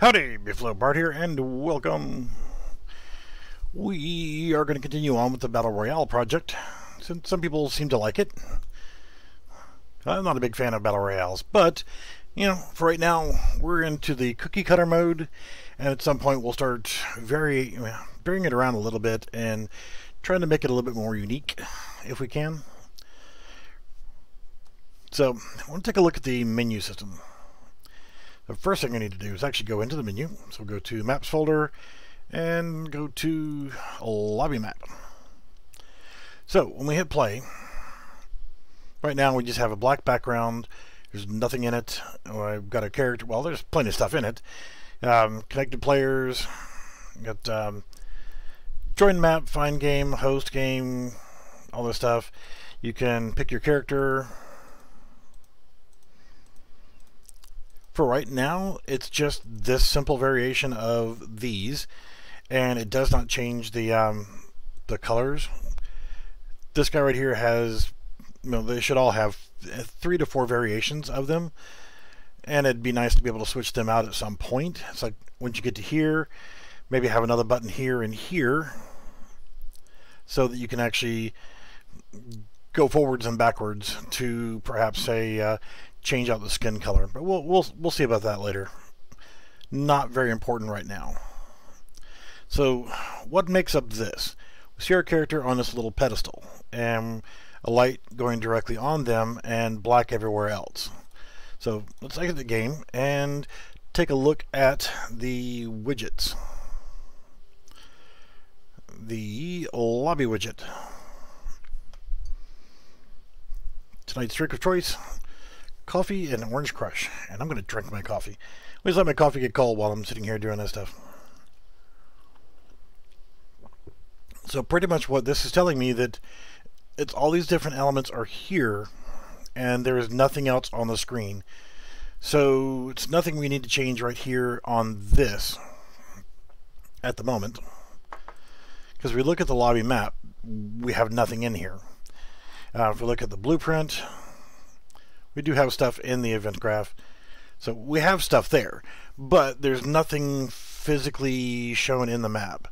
Howdy, Beefalo Bart here, and welcome. We are going to continue on with the Battle Royale project, since some people seem to like it. I'm not a big fan of Battle Royales, but, you know, for right now, we're into the cookie cutter mode, and at some point we'll start very, varying it around a little bit and trying to make it a little bit more unique, if we can. So, I want to take a look at the menu system. The first thing I need to do is actually go into the menu. So go to Maps folder and go to Lobby Map. So when we hit play, right now we just have a black background. There's nothing in it. I've got a character. Well, there's plenty of stuff in it. Um, connected players. Got um, join map, find game, host game, all this stuff. You can pick your character. For right now, it's just this simple variation of these, and it does not change the um, the colors. This guy right here has, you know, they should all have three to four variations of them, and it'd be nice to be able to switch them out at some point. It's like once you get to here, maybe have another button here and here, so that you can actually go forwards and backwards to perhaps say uh, change out the skin color. But we'll, we'll, we'll see about that later. Not very important right now. So what makes up this? We see our character on this little pedestal and a light going directly on them and black everywhere else. So let's exit the game and take a look at the widgets. The lobby widget. Tonight's trick of choice, coffee and orange crush. And I'm going to drink my coffee. Always let my coffee get cold while I'm sitting here doing this stuff. So pretty much what this is telling me that it's all these different elements are here and there is nothing else on the screen. So it's nothing we need to change right here on this at the moment. Because we look at the lobby map, we have nothing in here. Uh, if we look at the blueprint, we do have stuff in the event graph. So we have stuff there, but there's nothing physically shown in the map.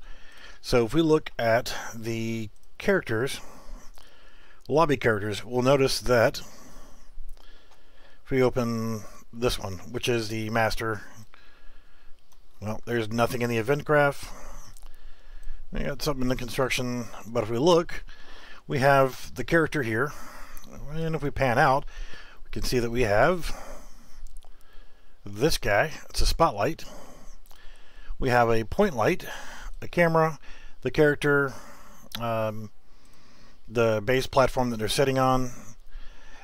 So if we look at the characters, lobby characters, we'll notice that if we open this one, which is the master, well, there's nothing in the event graph. We got something in the construction, but if we look, we have the character here, and if we pan out, can see that we have this guy. It's a spotlight. We have a point light, a camera, the character, um, the base platform that they're sitting on,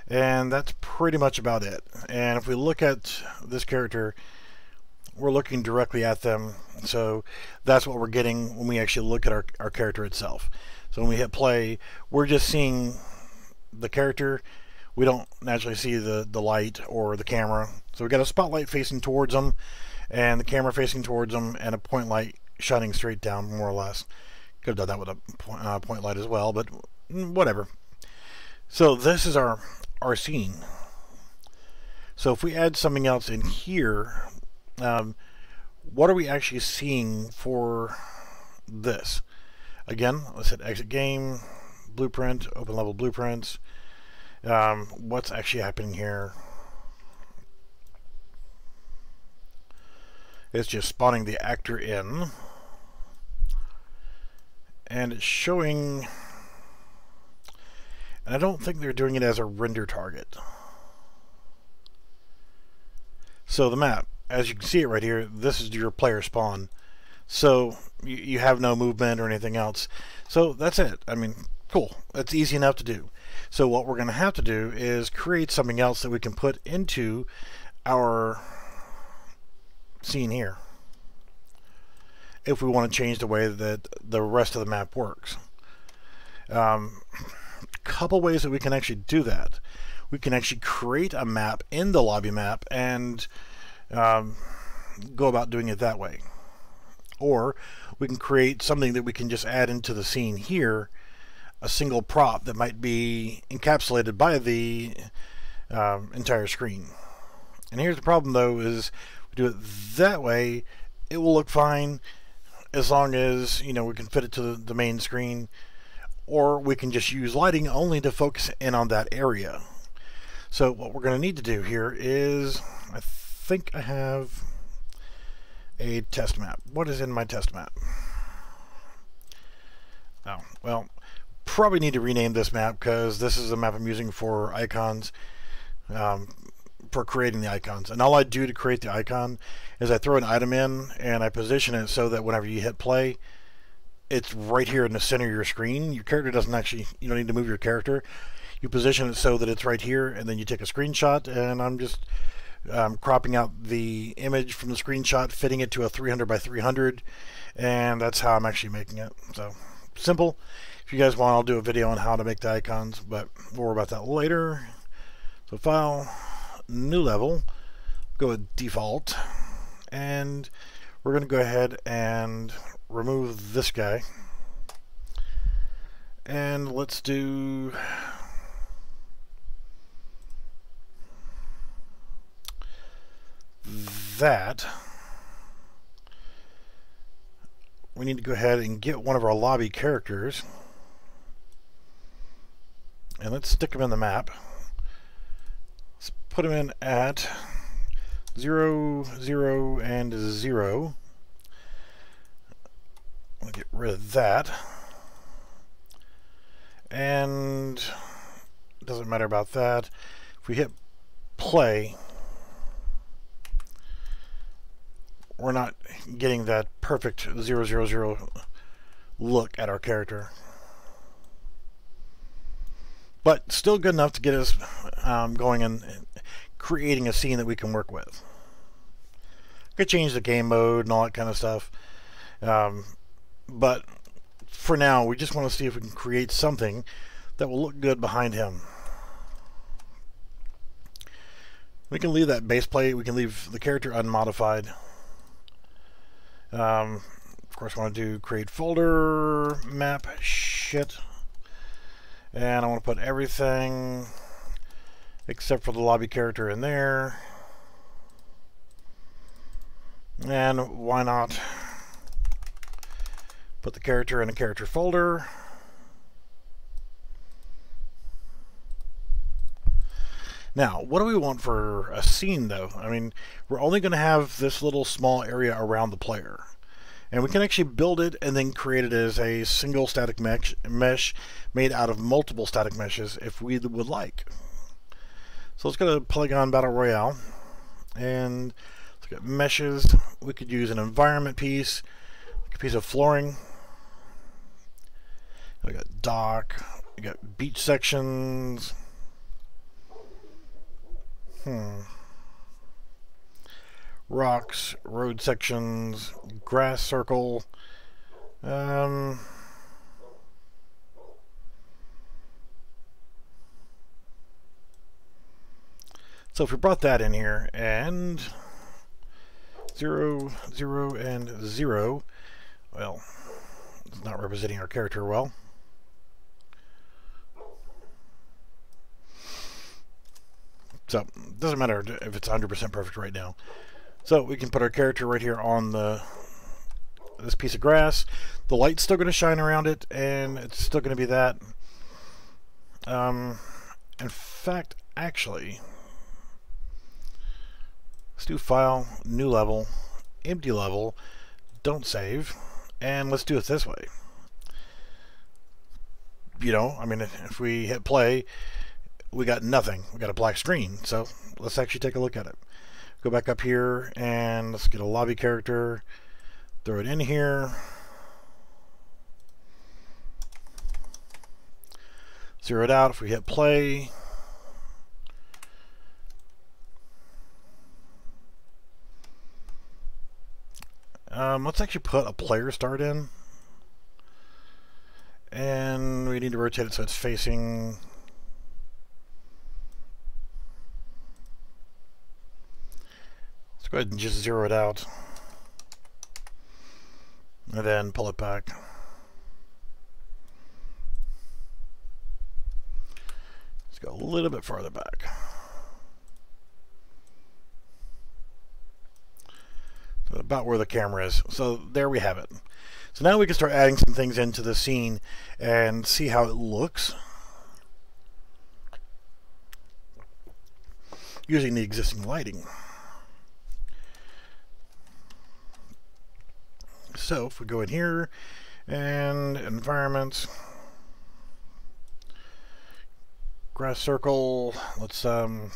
and that's pretty much about it. And if we look at this character, we're looking directly at them. So that's what we're getting when we actually look at our, our character itself. So when we hit play, we're just seeing the character we don't naturally see the, the light or the camera. So we got a spotlight facing towards them and the camera facing towards them and a point light shining straight down more or less. Could have done that with a point, uh, point light as well, but whatever. So this is our, our scene. So if we add something else in here, um, what are we actually seeing for this? Again, let's hit exit game, blueprint, open level blueprints um, what's actually happening here? Is just spawning the actor in. And it's showing and I don't think they're doing it as a render target. So the map as you can see it right here this is your player spawn. So you, you have no movement or anything else. So that's it. I mean cool. That's easy enough to do so what we're going to have to do is create something else that we can put into our scene here if we want to change the way that the rest of the map works. Um, couple ways that we can actually do that. We can actually create a map in the lobby map and um, go about doing it that way. Or we can create something that we can just add into the scene here a single prop that might be encapsulated by the um, entire screen. And here's the problem though is We do it that way, it will look fine as long as, you know, we can fit it to the, the main screen or we can just use lighting only to focus in on that area. So what we're going to need to do here is, I think I have a test map. What is in my test map? Oh, well, probably need to rename this map because this is the map I'm using for icons, um, for creating the icons. And all I do to create the icon is I throw an item in and I position it so that whenever you hit play, it's right here in the center of your screen. Your character doesn't actually, you don't need to move your character. You position it so that it's right here and then you take a screenshot and I'm just um, cropping out the image from the screenshot, fitting it to a 300 by 300 and that's how I'm actually making it. So simple. If you guys want, I'll do a video on how to make the icons, but more about that later. So file, new level, go with default, and we're going to go ahead and remove this guy. And let's do that. We need to go ahead and get one of our lobby characters. And let's stick them in the map. Let's put them in at 0, 0, and 0. I'll get rid of that. And doesn't matter about that. If we hit play, we're not getting that perfect 000 look at our character. But still good enough to get us um, going and creating a scene that we can work with. Could change the game mode and all that kind of stuff. Um, but for now, we just want to see if we can create something that will look good behind him. We can leave that base plate. We can leave the character unmodified. Um, of course, I want to do create folder map shit. And I want to put everything except for the lobby character in there. And why not Put the character in a character folder. Now, what do we want for a scene, though? I mean, we're only going to have this little small area around the player. And we can actually build it and then create it as a single static mesh, mesh made out of multiple static meshes if we would like. So let's go to Polygon Battle Royale. And let's get meshes. We could use an environment piece, a piece of flooring, we got dock. We got beach sections. Hmm. Rocks, road sections, grass circle. Um. So if we brought that in here and zero, zero, and zero, well, it's not representing our character well. So doesn't matter if it's 100% perfect right now. So we can put our character right here on the this piece of grass. The light's still going to shine around it, and it's still going to be that. Um, in fact, actually, let's do File, New Level, Empty Level, Don't Save, and let's do it this way. You know, I mean, if we hit play, we got nothing. We got a black screen. So let's actually take a look at it. Go back up here and let's get a lobby character. Throw it in here. Zero it out if we hit play. Um, let's actually put a player start in. And we need to rotate it so it's facing Go ahead and just zero it out. And then pull it back. Let's go a little bit farther back. about where the camera is. So there we have it. So now we can start adding some things into the scene and see how it looks. Using the existing lighting. So if we go in here and environments, grass circle, let's um,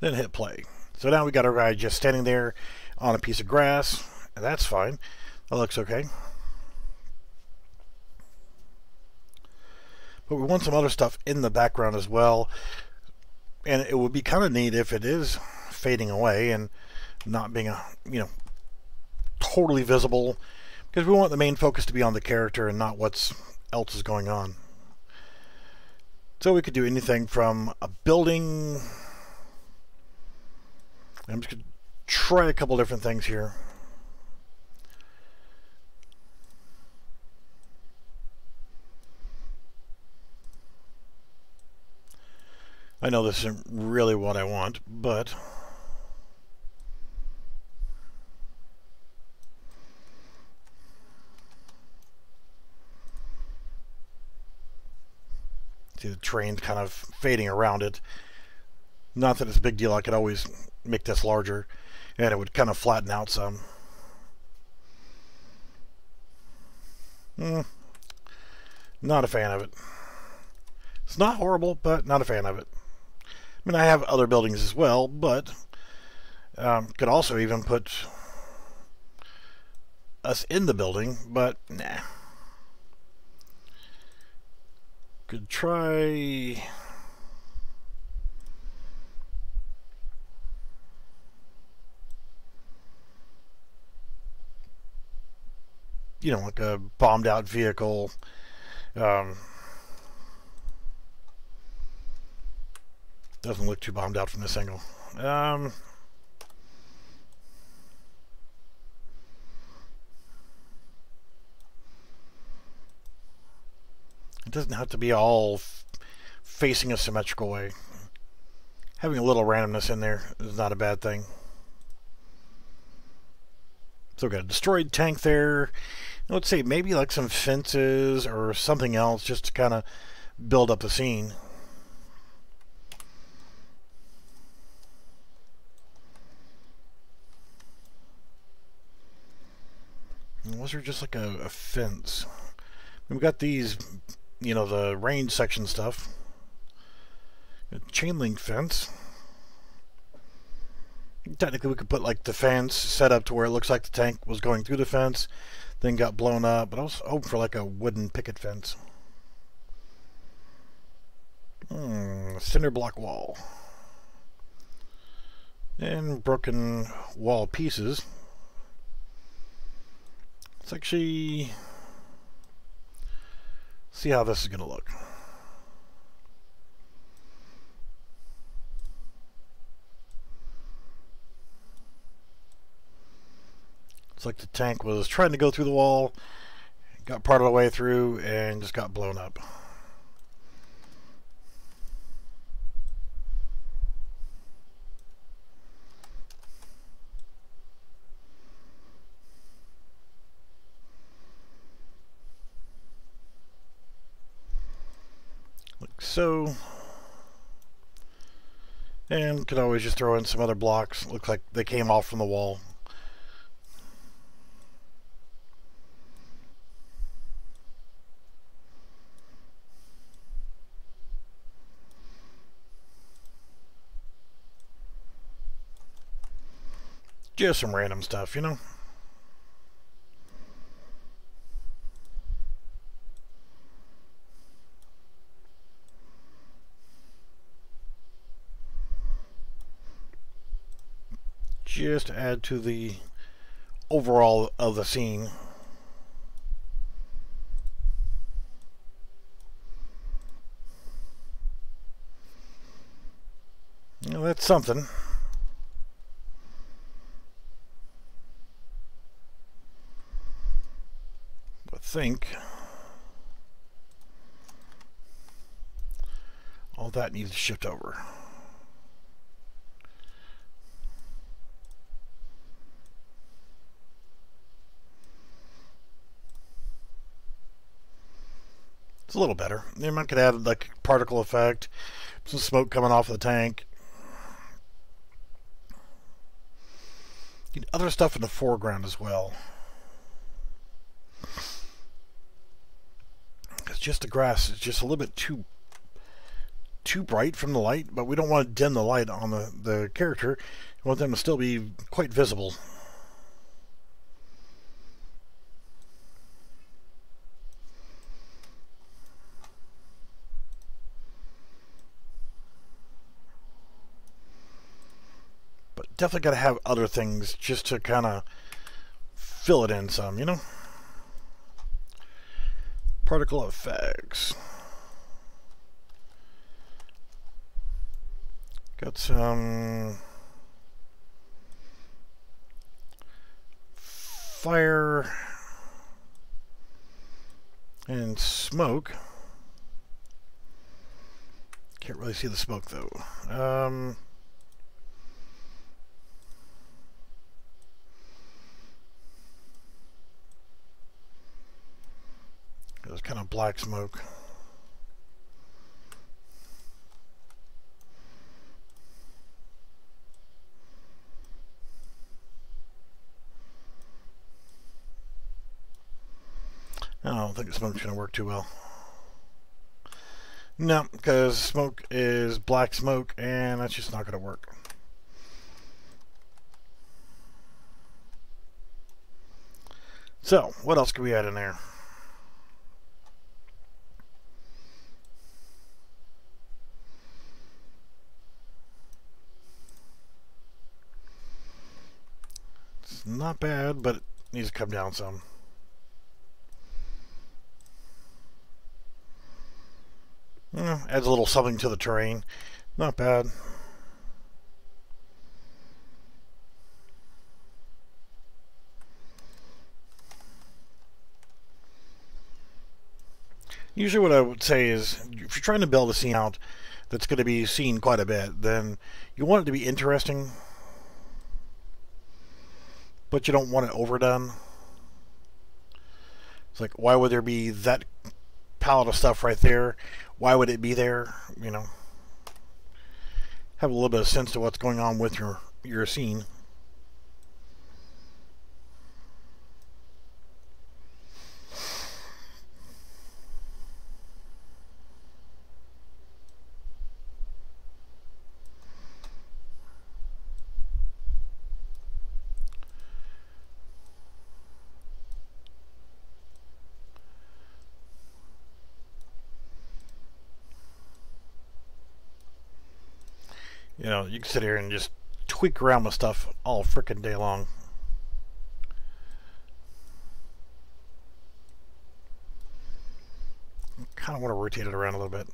then hit play. So now we got our guy just standing there on a piece of grass, and that's fine. That looks okay. But we want some other stuff in the background as well. And it would be kind of neat if it is fading away and not being a, you know, totally visible because we want the main focus to be on the character and not what's else is going on. So we could do anything from a building I'm just going to try a couple different things here. I know this isn't really what I want, but see the train's kind of fading around it. Not that it's a big deal. I could always make this larger and it would kind of flatten out some. Mm, not a fan of it. It's not horrible, but not a fan of it. I mean, I have other buildings as well, but um, could also even put us in the building, but nah. Could try you know, like a bombed out vehicle. Um, doesn't look too bombed out from this angle. Um, it doesn't have to be all facing a symmetrical way. Having a little randomness in there is not a bad thing. So we've got a destroyed tank there. Let's say maybe like some fences or something else just to kind of build up the scene. Was there just like a, a fence? We've got these, you know, the range section stuff. A chain link fence. Technically, we could put like the fence set up to where it looks like the tank was going through the fence, then got blown up. But I was hoping for like a wooden picket fence. Hmm, cinder block wall. And broken wall pieces. Let's actually see how this is going to look. It's like the tank was trying to go through the wall, got part of the way through, and just got blown up. Like so. And could always just throw in some other blocks. Looks like they came off from the wall. Just some random stuff, you know? Just add to the overall of the scene. That's something. But think all that needs to shift over. It's a little better. You might could add like particle effect, some smoke coming off of the tank. Need other stuff in the foreground as well. It's just the grass is just a little bit too too bright from the light, but we don't want to dim the light on the, the character. We want them to still be quite visible. Definitely got to have other things just to kind of fill it in some, you know? Particle effects. Got some fire and smoke. Can't really see the smoke though. Um, It kind of black smoke. I don't think the smoke's going to work too well. No, because smoke is black smoke, and that's just not going to work. So, what else can we add in there? Not bad, but it needs to come down some. Yeah, adds a little something to the terrain. Not bad. Usually what I would say is, if you're trying to build a scene out that's going to be seen quite a bit, then you want it to be interesting but you don't want it overdone. It's like, why would there be that palette of stuff right there? Why would it be there? You know, have a little bit of sense to what's going on with your your scene. You know, you can sit here and just tweak around with stuff all freaking day long. kind of want to rotate it around a little bit.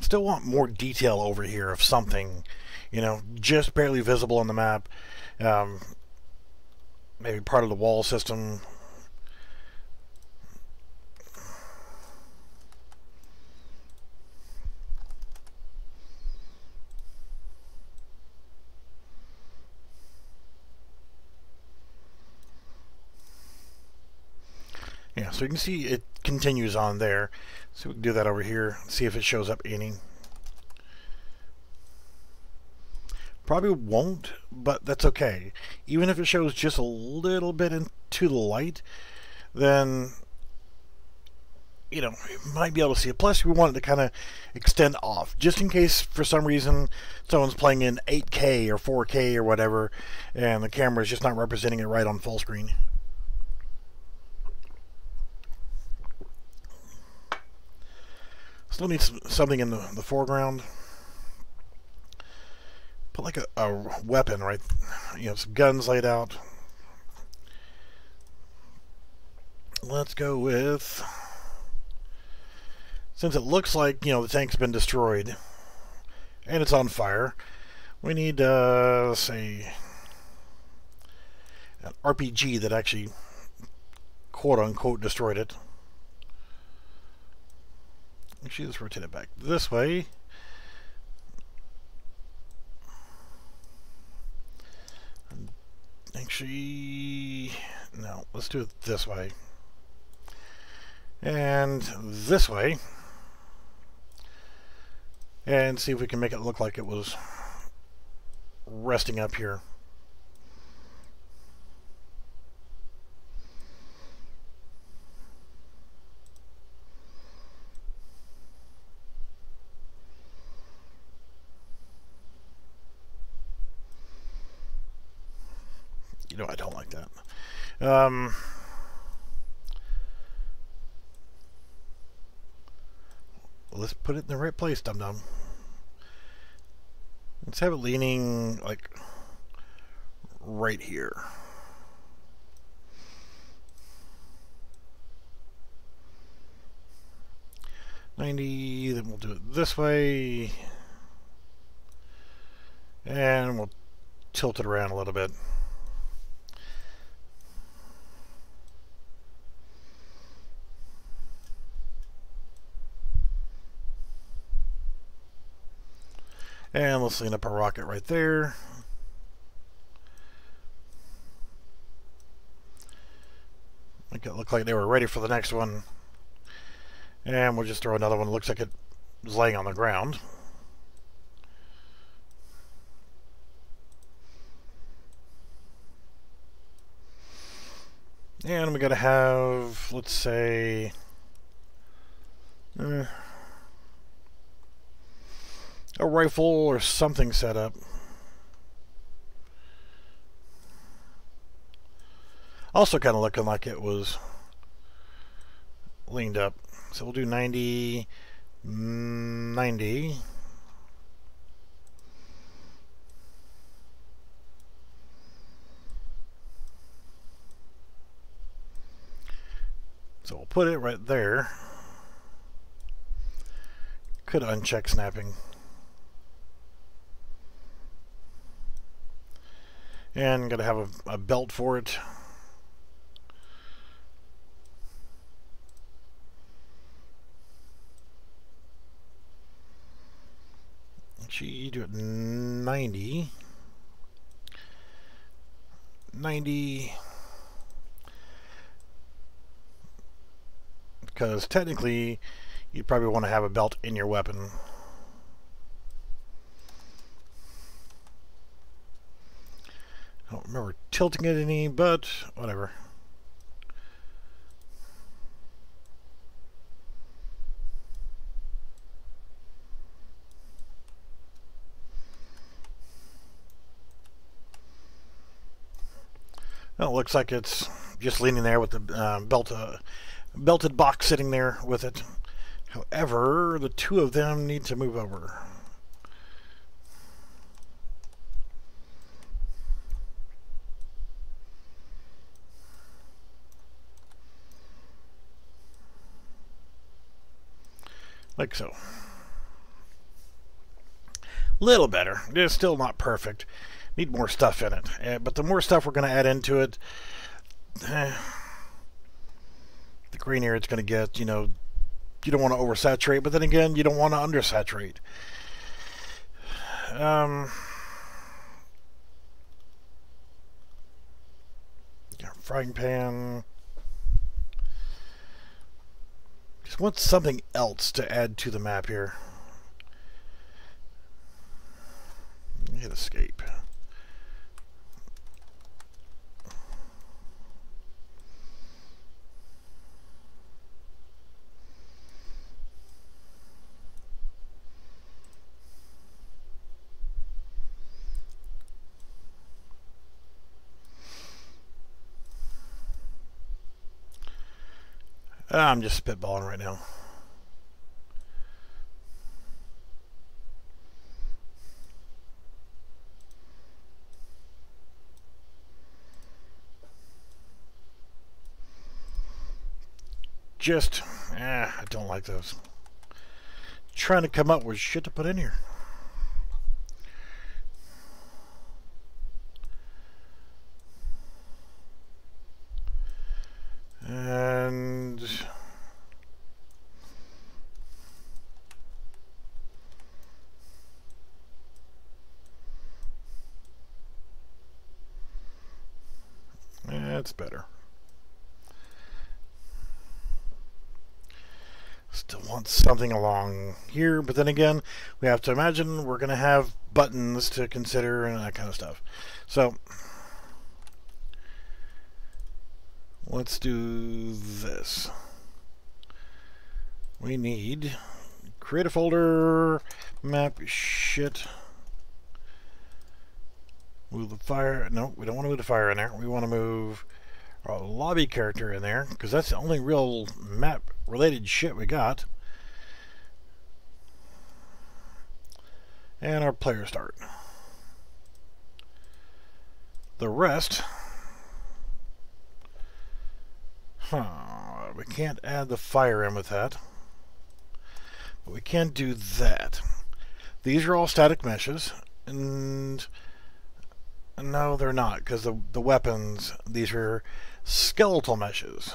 Still want more detail over here of something, you know, just barely visible on the map. Um, maybe part of the wall system, Yeah, so you can see it continues on there. So we can do that over here, see if it shows up any. Probably won't, but that's okay. Even if it shows just a little bit into the light, then you know, you might be able to see it. Plus, we want it to kind of extend off, just in case for some reason someone's playing in 8K or 4K or whatever, and the camera is just not representing it right on full screen. Still need something in the, the foreground. Put like a, a weapon, right? You know, some guns laid out. Let's go with... Since it looks like, you know, the tank's been destroyed, and it's on fire, we need, uh, let's say, an RPG that actually, quote-unquote, destroyed it. Actually, let's rotate it back this way. Actually, no, let's do it this way. And this way. And see if we can make it look like it was resting up here. You know, I don't like that. Um, let's put it in the right place, dum dum. Let's have it leaning like right here. Ninety, then we'll do it this way. And we'll tilt it around a little bit. And let's lean up our rocket right there. Make it look like they were ready for the next one. And we'll just throw another one. Looks like it was laying on the ground. And we gotta have, let's say, uh, a rifle or something set up. Also kind of looking like it was leaned up. So we'll do 90, 90. So we'll put it right there. Could uncheck snapping. And to have a, a belt for it. Actually, do it 90. 90. Because technically, you probably want to have a belt in your weapon. I don't remember tilting it any, but whatever. Well, it looks like it's just leaning there with the uh, belt, uh, belted box sitting there with it. However, the two of them need to move over. Like so. Little better. It's still not perfect. Need more stuff in it. Uh, but the more stuff we're going to add into it, eh, the greenier it's going to get. You know, you don't want to oversaturate, but then again, you don't want to undersaturate. Um, frying pan. Just want something else to add to the map here. Hit escape. I'm just spitballing right now. Just, eh, I don't like those. Trying to come up with shit to put in here. That's better. Still want something along here, but then again, we have to imagine we're going to have buttons to consider and that kind of stuff. So, let's do this. We need create a folder, map shit. Move the fire. No, we don't want to move the fire in there. We want to move our lobby character in there because that's the only real map related shit we got. And our player start. The rest. Huh. We can't add the fire in with that. But we can do that. These are all static meshes. And no, they're not, because the, the weapons, these are skeletal meshes.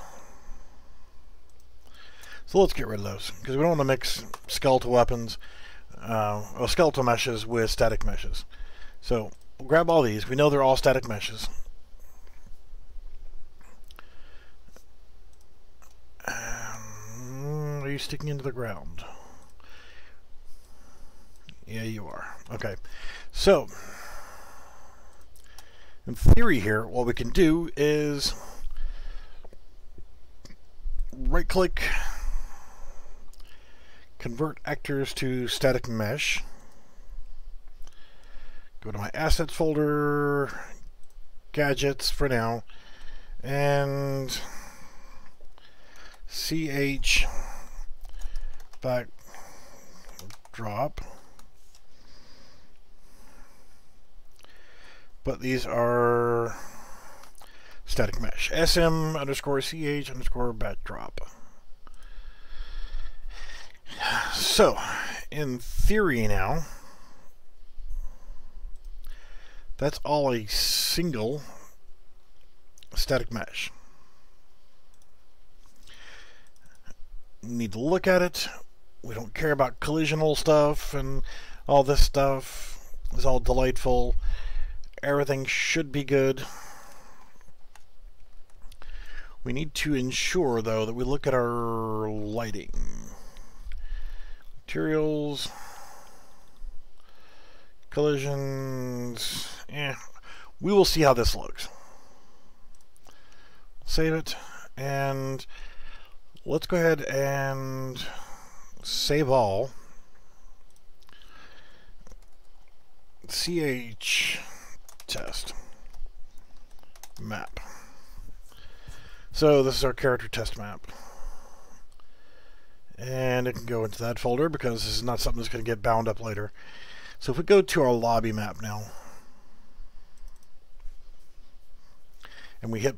So let's get rid of those, because we don't want to mix skeletal weapons, uh, or skeletal meshes with static meshes. So we'll grab all these. We know they're all static meshes. Um, are you sticking into the ground? Yeah, you are. Okay. So, in theory here, what we can do is right click, convert actors to static mesh, go to my assets folder, gadgets for now, and ch backdrop but these are static mesh. SM underscore CH underscore backdrop. So, in theory now, that's all a single static mesh. Need to look at it. We don't care about collisional stuff and all this stuff. It's all delightful. Everything should be good. We need to ensure, though, that we look at our lighting. Materials, collisions, eh. We will see how this looks. Save it, and let's go ahead and save all. CH test map. So this is our character test map. And it can go into that folder because this is not something that's going to get bound up later. So if we go to our lobby map now, and we hit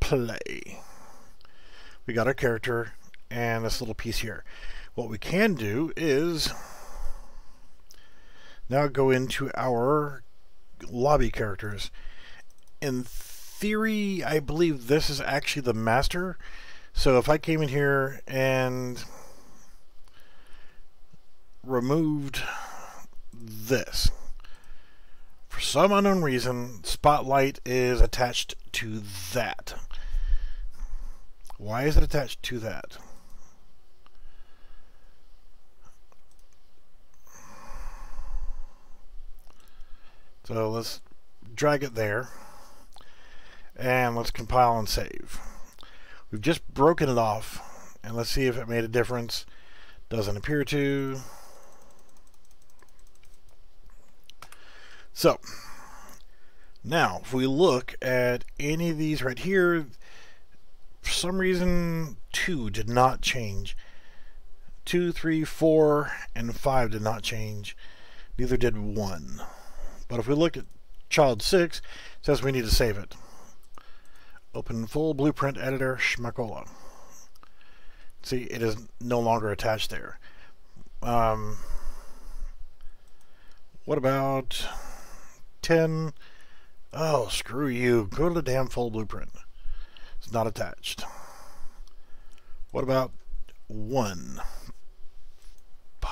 play, we got our character and this little piece here. What we can do is now go into our lobby characters. In theory, I believe this is actually the master. So if I came in here and removed this, for some unknown reason, Spotlight is attached to that. Why is it attached to that? So let's drag it there. And let's compile and save. We've just broken it off. And let's see if it made a difference. Doesn't appear to. So, now, if we look at any of these right here, for some reason, 2 did not change. 2, 3, 4, and 5 did not change. Neither did 1. But if we look at child 6, it says we need to save it. Open full blueprint editor, Schmacola. See, it is no longer attached there. Um, what about 10? Oh, screw you. Go to the damn full blueprint. It's not attached. What about 1?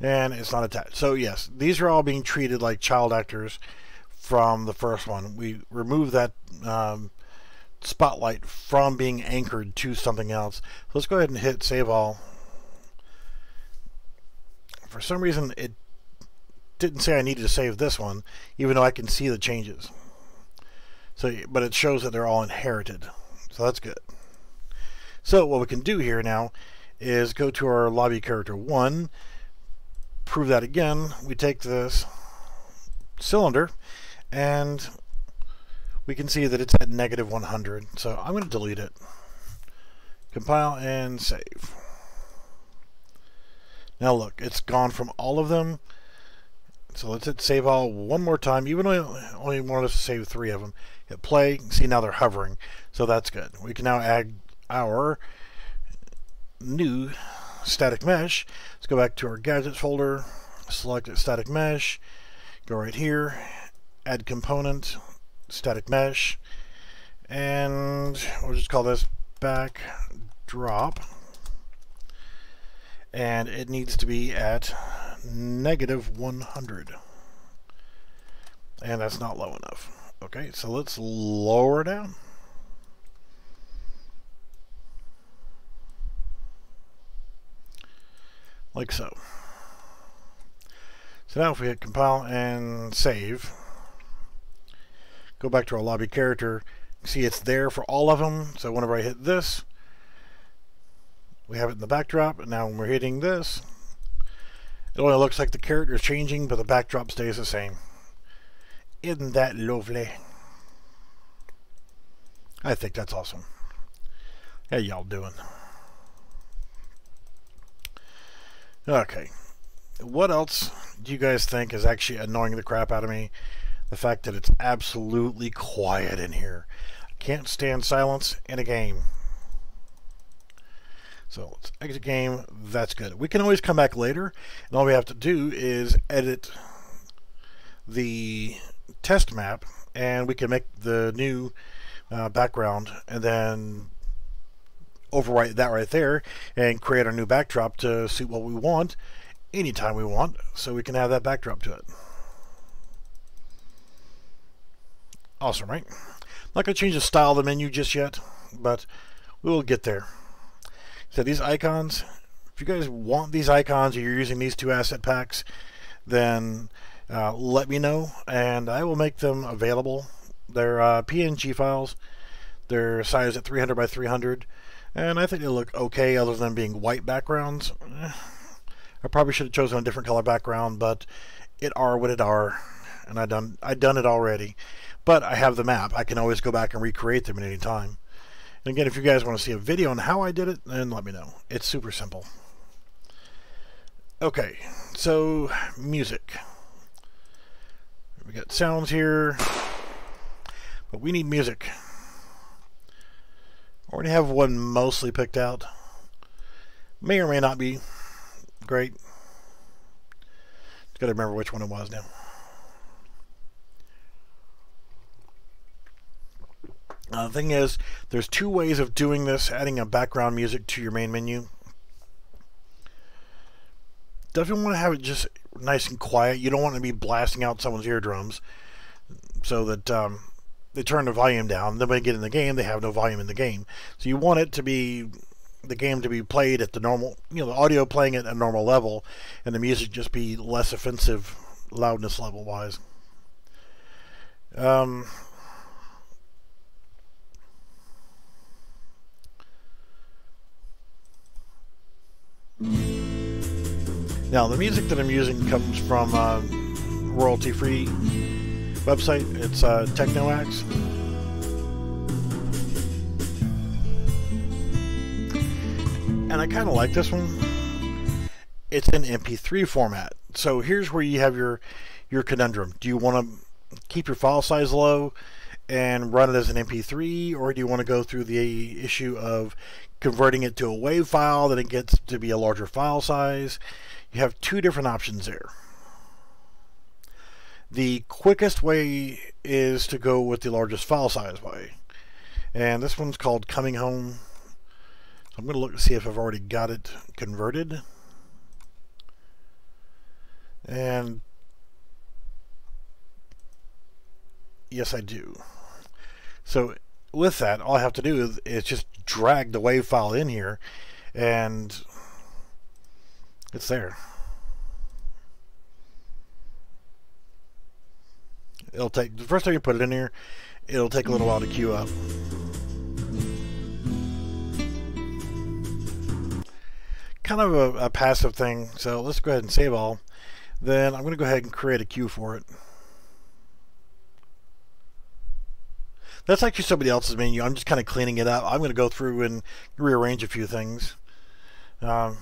and it's not attached. So yes, these are all being treated like child actors from the first one. We remove that um, spotlight from being anchored to something else. Let's go ahead and hit save all. For some reason, it didn't say I needed to save this one, even though I can see the changes. So, but it shows that they're all inherited. So that's good. So what we can do here now is go to our lobby character 1, prove that again. We take this cylinder and we can see that it's at negative 100. So I'm going to delete it. Compile and save. Now look, it's gone from all of them. So let's hit save all one more time, even though I only wanted to save three of them. Hit play, see now they're hovering. So that's good. We can now add our new static mesh. Let's go back to our gadgets folder, select static mesh, go right here, add component, static mesh, and we'll just call this backdrop. And it needs to be at negative 100. And that's not low enough. Okay, so let's lower down. Like so. So now if we hit compile and save, go back to our lobby character, see it's there for all of them. So whenever I hit this, we have it in the backdrop. And now when we're hitting this, it only looks like the character is changing, but the backdrop stays the same. Isn't that lovely? I think that's awesome. How y'all doing? Okay. What else do you guys think is actually annoying the crap out of me? The fact that it's absolutely quiet in here. Can't stand silence in a game. So let's exit game. That's good. We can always come back later, and all we have to do is edit the test map, and we can make the new uh, background, and then overwrite that right there, and create our new backdrop to suit what we want anytime we want, so we can have that backdrop to it. Awesome, right? Not going to change the style of the menu just yet, but we will get there. So these icons, if you guys want these icons or you're using these two asset packs, then uh, let me know and I will make them available. They're uh, PNG files. They're sized at 300 by 300 and I think they look okay other than being white backgrounds. Eh, I probably should have chosen a different color background, but it are what it are, and I done I done it already. But I have the map. I can always go back and recreate them at any time. And again, if you guys want to see a video on how I did it, then let me know. It's super simple. Okay, so music. We got sounds here, but we need music. Already have one mostly picked out. May or may not be great. Got to remember which one it was now. Uh, the thing is, there's two ways of doing this, adding a background music to your main menu. Definitely want to have it just nice and quiet. You don't want to be blasting out someone's eardrums so that um, they turn the volume down. Then when they get in the game, they have no volume in the game. So you want it to be the game to be played at the normal, you know, the audio playing at a normal level, and the music just be less offensive, loudness level wise. Um, Now, the music that I'm using comes from a royalty-free website. It's uh, TechnoAxe. And I kind of like this one. It's in MP3 format. So here's where you have your your conundrum. Do you want to keep your file size low and run it as an MP3, or do you want to go through the issue of converting it to a WAV file, that it gets to be a larger file size? You have two different options there. The quickest way is to go with the largest file size way. And this one's called Coming Home. So I'm going to look to see if I've already got it converted. And Yes, I do. So with that, all I have to do is, is just drag the WAV file in here and it's there. It'll take, the first time you put it in here, it'll take a little while to queue up. Kind of a, a passive thing, so let's go ahead and save all. Then I'm going to go ahead and create a queue for it. That's actually somebody else's menu. I'm just kind of cleaning it up. I'm going to go through and rearrange a few things. Um,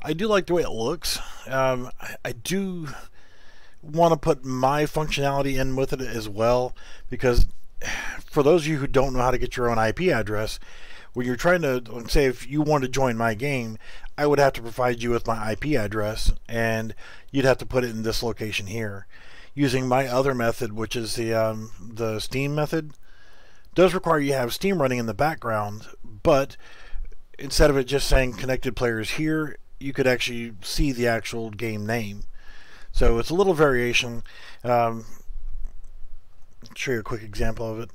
I do like the way it looks. Um, I, I, do want to put my functionality in with it as well because for those of you who don't know how to get your own IP address, when you're trying to say if you want to join my game, I would have to provide you with my IP address and you'd have to put it in this location here. Using my other method, which is the um, the Steam method, does require you have Steam running in the background, but instead of it just saying connected players here, you could actually see the actual game name. So it's a little variation. Um, show you a quick example of it.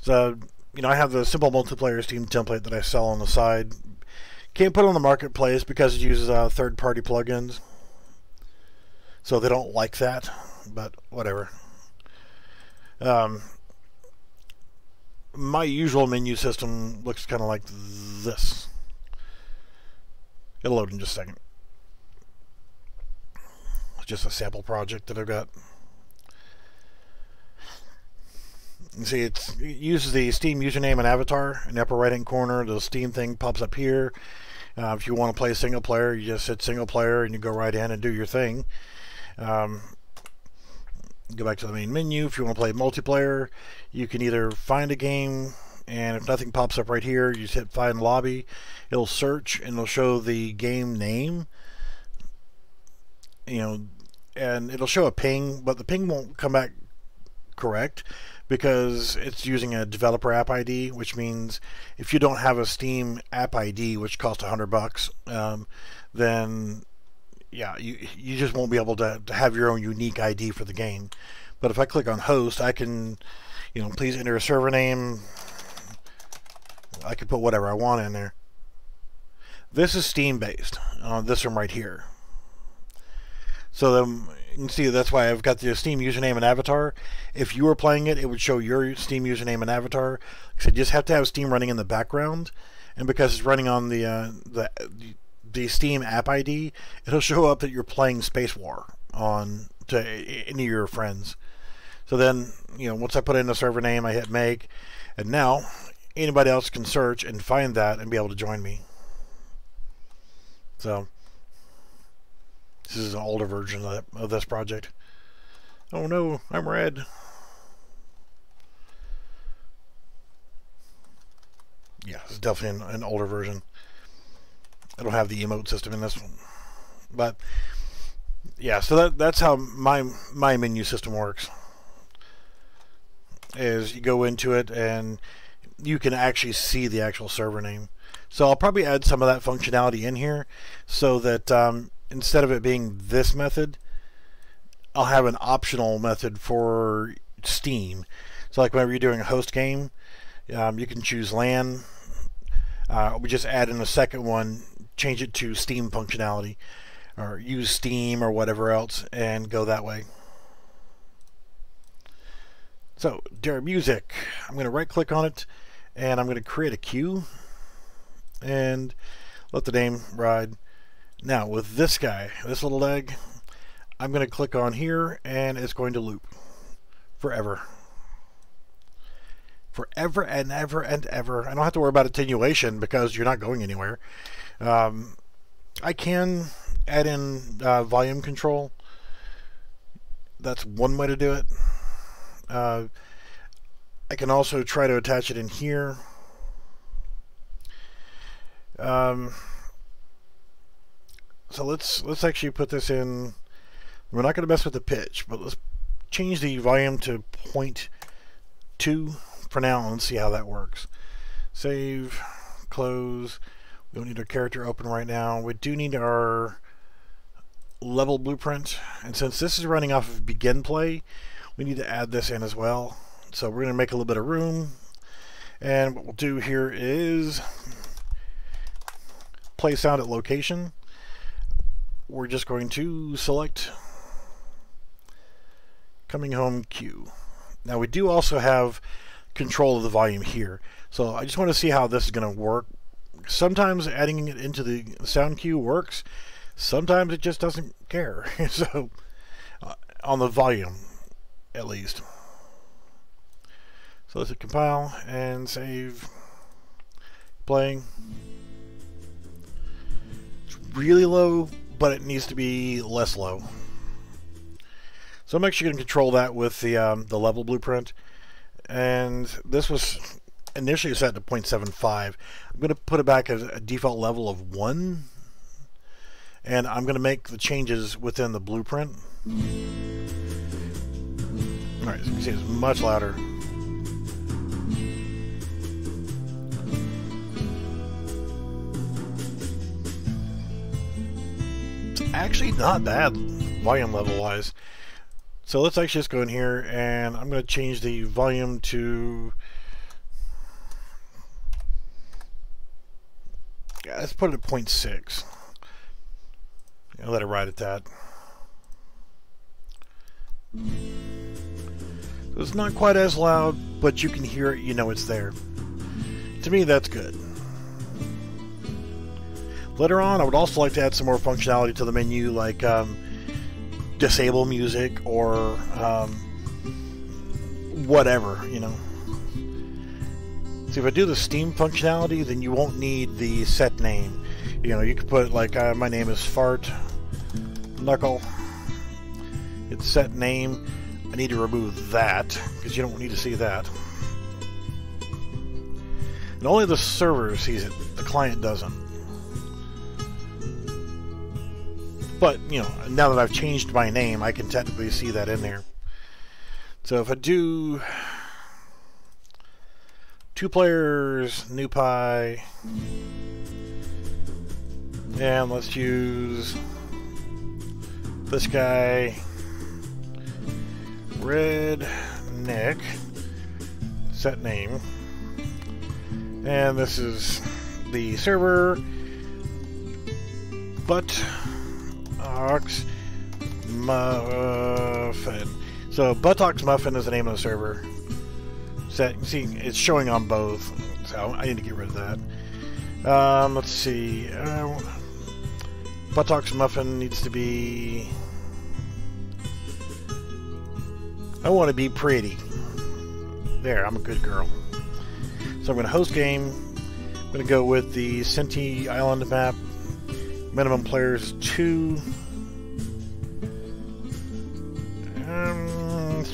So, you know, I have the simple multiplayer Steam template that I sell on the side. Can't put it on the marketplace because it uses uh, third-party plugins. So they don't like that, but whatever. Um, my usual menu system looks kind of like this. It'll load in just a second. It's just a sample project that I've got. You see, it uses the Steam username and avatar in the upper right hand corner. The Steam thing pops up here. Uh, if you want to play single player, you just hit single player and you go right in and do your thing. Um, go back to the main menu. If you want to play multiplayer, you can either find a game, and if nothing pops up right here, you just hit find lobby. It'll search and it'll show the game name. You know, and it'll show a ping, but the ping won't come back correct because it's using a developer app ID, which means if you don't have a Steam app ID, which costs a hundred bucks, um, then yeah, you you just won't be able to, to have your own unique ID for the game. But if I click on host, I can, you know, please enter a server name. I can put whatever I want in there. This is Steam based uh, this one right here. So then you can see that's why I've got the Steam username and avatar. If you were playing it, it would show your Steam username and avatar. So you just have to have Steam running in the background, and because it's running on the uh, the the Steam app ID, it'll show up that you're playing Spacewar on to any of your friends. So then, you know, once I put in the server name, I hit make, and now anybody else can search and find that and be able to join me. So this is an older version of, that, of this project. Oh no, I'm red. Yeah, it's definitely an, an older version. I don't have the emote system in this one. But yeah, so that that's how my my menu system works. Is you go into it and you can actually see the actual server name. So I'll probably add some of that functionality in here so that um, instead of it being this method, I'll have an optional method for Steam. So like whenever you're doing a host game, um, you can choose LAN. Uh, we just add in a second one, change it to Steam functionality, or use Steam or whatever else, and go that way. So, Dare Music, I'm going to right click on it, and I'm going to create a queue, and let the name ride. Now with this guy, this little leg, I'm going to click on here and it's going to loop forever. Forever and ever and ever. I don't have to worry about attenuation because you're not going anywhere. Um, I can add in uh, volume control. That's one way to do it. Uh, I can also try to attach it in here. Um, so let's let's actually put this in. We're not going to mess with the pitch, but let's change the volume to 0.2 for now and see how that works. Save, close. We don't need our character open right now. We do need our level blueprint. And since this is running off of begin play, we need to add this in as well. So we're going to make a little bit of room. And what we'll do here is play sound at location. We're just going to select coming home cue. Now we do also have control of the volume here. So I just want to see how this is going to work. Sometimes adding it into the sound cue works. Sometimes it just doesn't care. so uh, on the volume, at least. So let's hit compile and save. Playing. It's really low, but it needs to be less low. So I'm actually going to control that with the um, the level blueprint. And this was initially set to 0.75. I'm going to put it back at a default level of 1. And I'm going to make the changes within the blueprint. Alright, as you can see, it's much louder. It's actually not bad volume level wise. So let's actually just go in here and I'm going to change the volume to let's put it at 0.6. I'll let it ride at that. So it's not quite as loud, but you can hear it, you know it's there. To me, that's good. Later on, I would also like to add some more functionality to the menu, like um, disable music or um, whatever, you know. See, if I do the Steam functionality, then you won't need the set name. You know, you could put, like, uh, my name is Fart Knuckle. It's set name. I need to remove that, because you don't need to see that. And only the server sees it, the client doesn't. But, you know, now that I've changed my name, I can technically see that in there. So if I do two players, new pie. and let's use this guy, Red Nick, set name, and this is the server, but Buttocks Muffin. So Buttocks Muffin is the name of the server. Set, see, it's showing on both, so I need to get rid of that. Um, let's see. Uh, Buttocks Muffin needs to be. I want to be pretty. There, I'm a good girl. So I'm going to host game. I'm going to go with the Senti Island map. Minimum players two.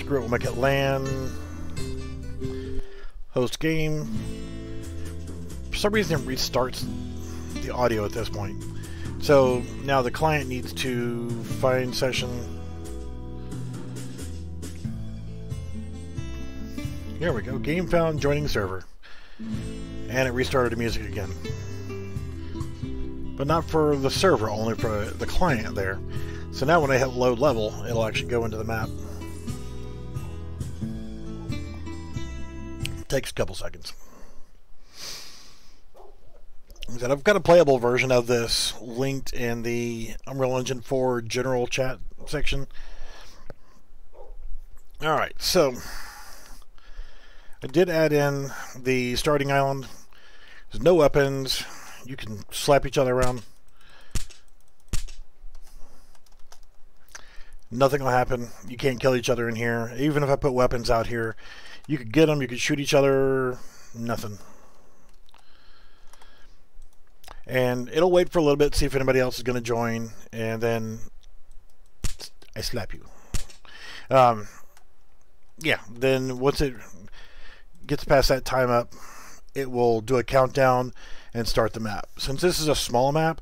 screw it, we'll make it LAN. Host game. For some reason it restarts the audio at this point. So now the client needs to find session. Here we go. Game found joining server. And it restarted the music again. But not for the server, only for the client there. So now when I hit load level, it'll actually go into the map. Takes a couple seconds. Like I've got a playable version of this linked in the Unreal Engine 4 general chat section. Alright, so I did add in the starting island. There's no weapons. You can slap each other around. Nothing will happen. You can't kill each other in here. Even if I put weapons out here, you could get them, you could shoot each other, nothing. And it'll wait for a little bit, see if anybody else is going to join, and then I slap you. Um, yeah, then once it gets past that time up, it will do a countdown and start the map. Since this is a small map,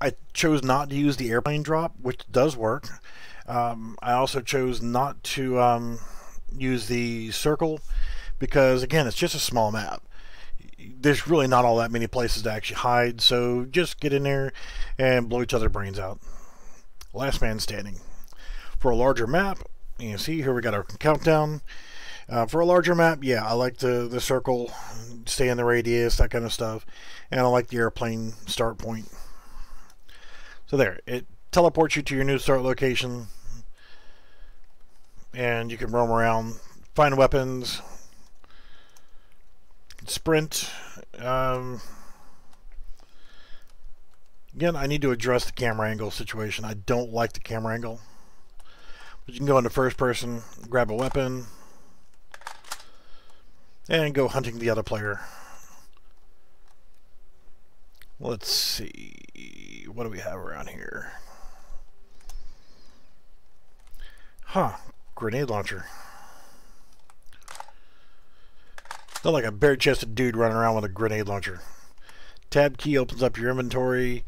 I chose not to use the airplane drop, which does work. Um, I also chose not to um, use the circle because again it's just a small map there's really not all that many places to actually hide so just get in there and blow each other brains out last man standing. For a larger map, you see here we got our countdown. Uh, for a larger map, yeah, I like the, the circle, stay in the radius, that kind of stuff. And I like the airplane start point. So there, it teleports you to your new start location. And you can roam around, find weapons, sprint. Um, again, I need to address the camera angle situation. I don't like the camera angle. But you can go into first person, grab a weapon, and go hunting the other player. Let's see. What do we have around here? Huh. Grenade launcher. Not like a bare-chested dude running around with a grenade launcher. Tab key opens up your inventory.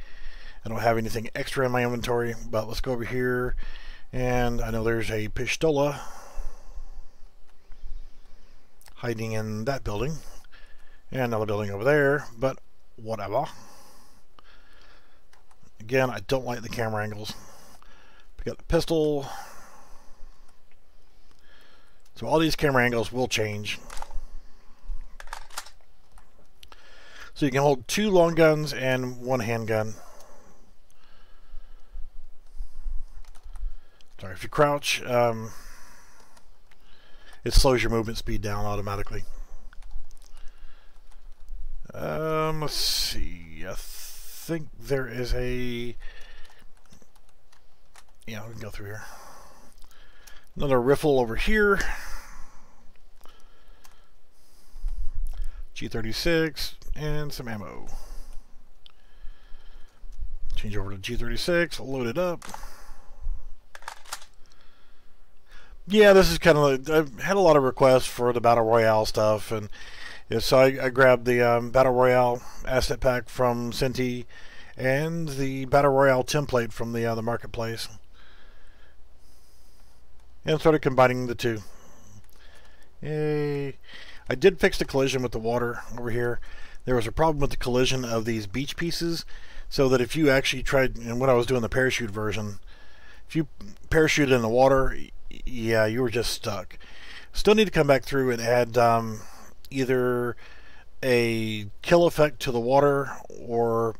I don't have anything extra in my inventory, but let's go over here. And I know there's a pistola hiding in that building. And another building over there, but whatever. Again, I don't like the camera angles. We got the pistol. So all these camera angles will change. So you can hold two long guns and one handgun. Sorry, if you crouch, um, it slows your movement speed down automatically. Um, let's see. I think there is a... Yeah, we can go through here. Another riffle over here. G36 and some ammo. Change over to G36, load it up. Yeah, this is kind of I've had a lot of requests for the Battle Royale stuff, and yeah, so I, I grabbed the um, Battle Royale asset pack from Synty and the Battle Royale template from the, uh, the marketplace. And started combining the two. Yay. I did fix the collision with the water over here. There was a problem with the collision of these beach pieces, so that if you actually tried, and when I was doing the parachute version, if you parachuted in the water, yeah, you were just stuck. Still need to come back through and add um, either a kill effect to the water or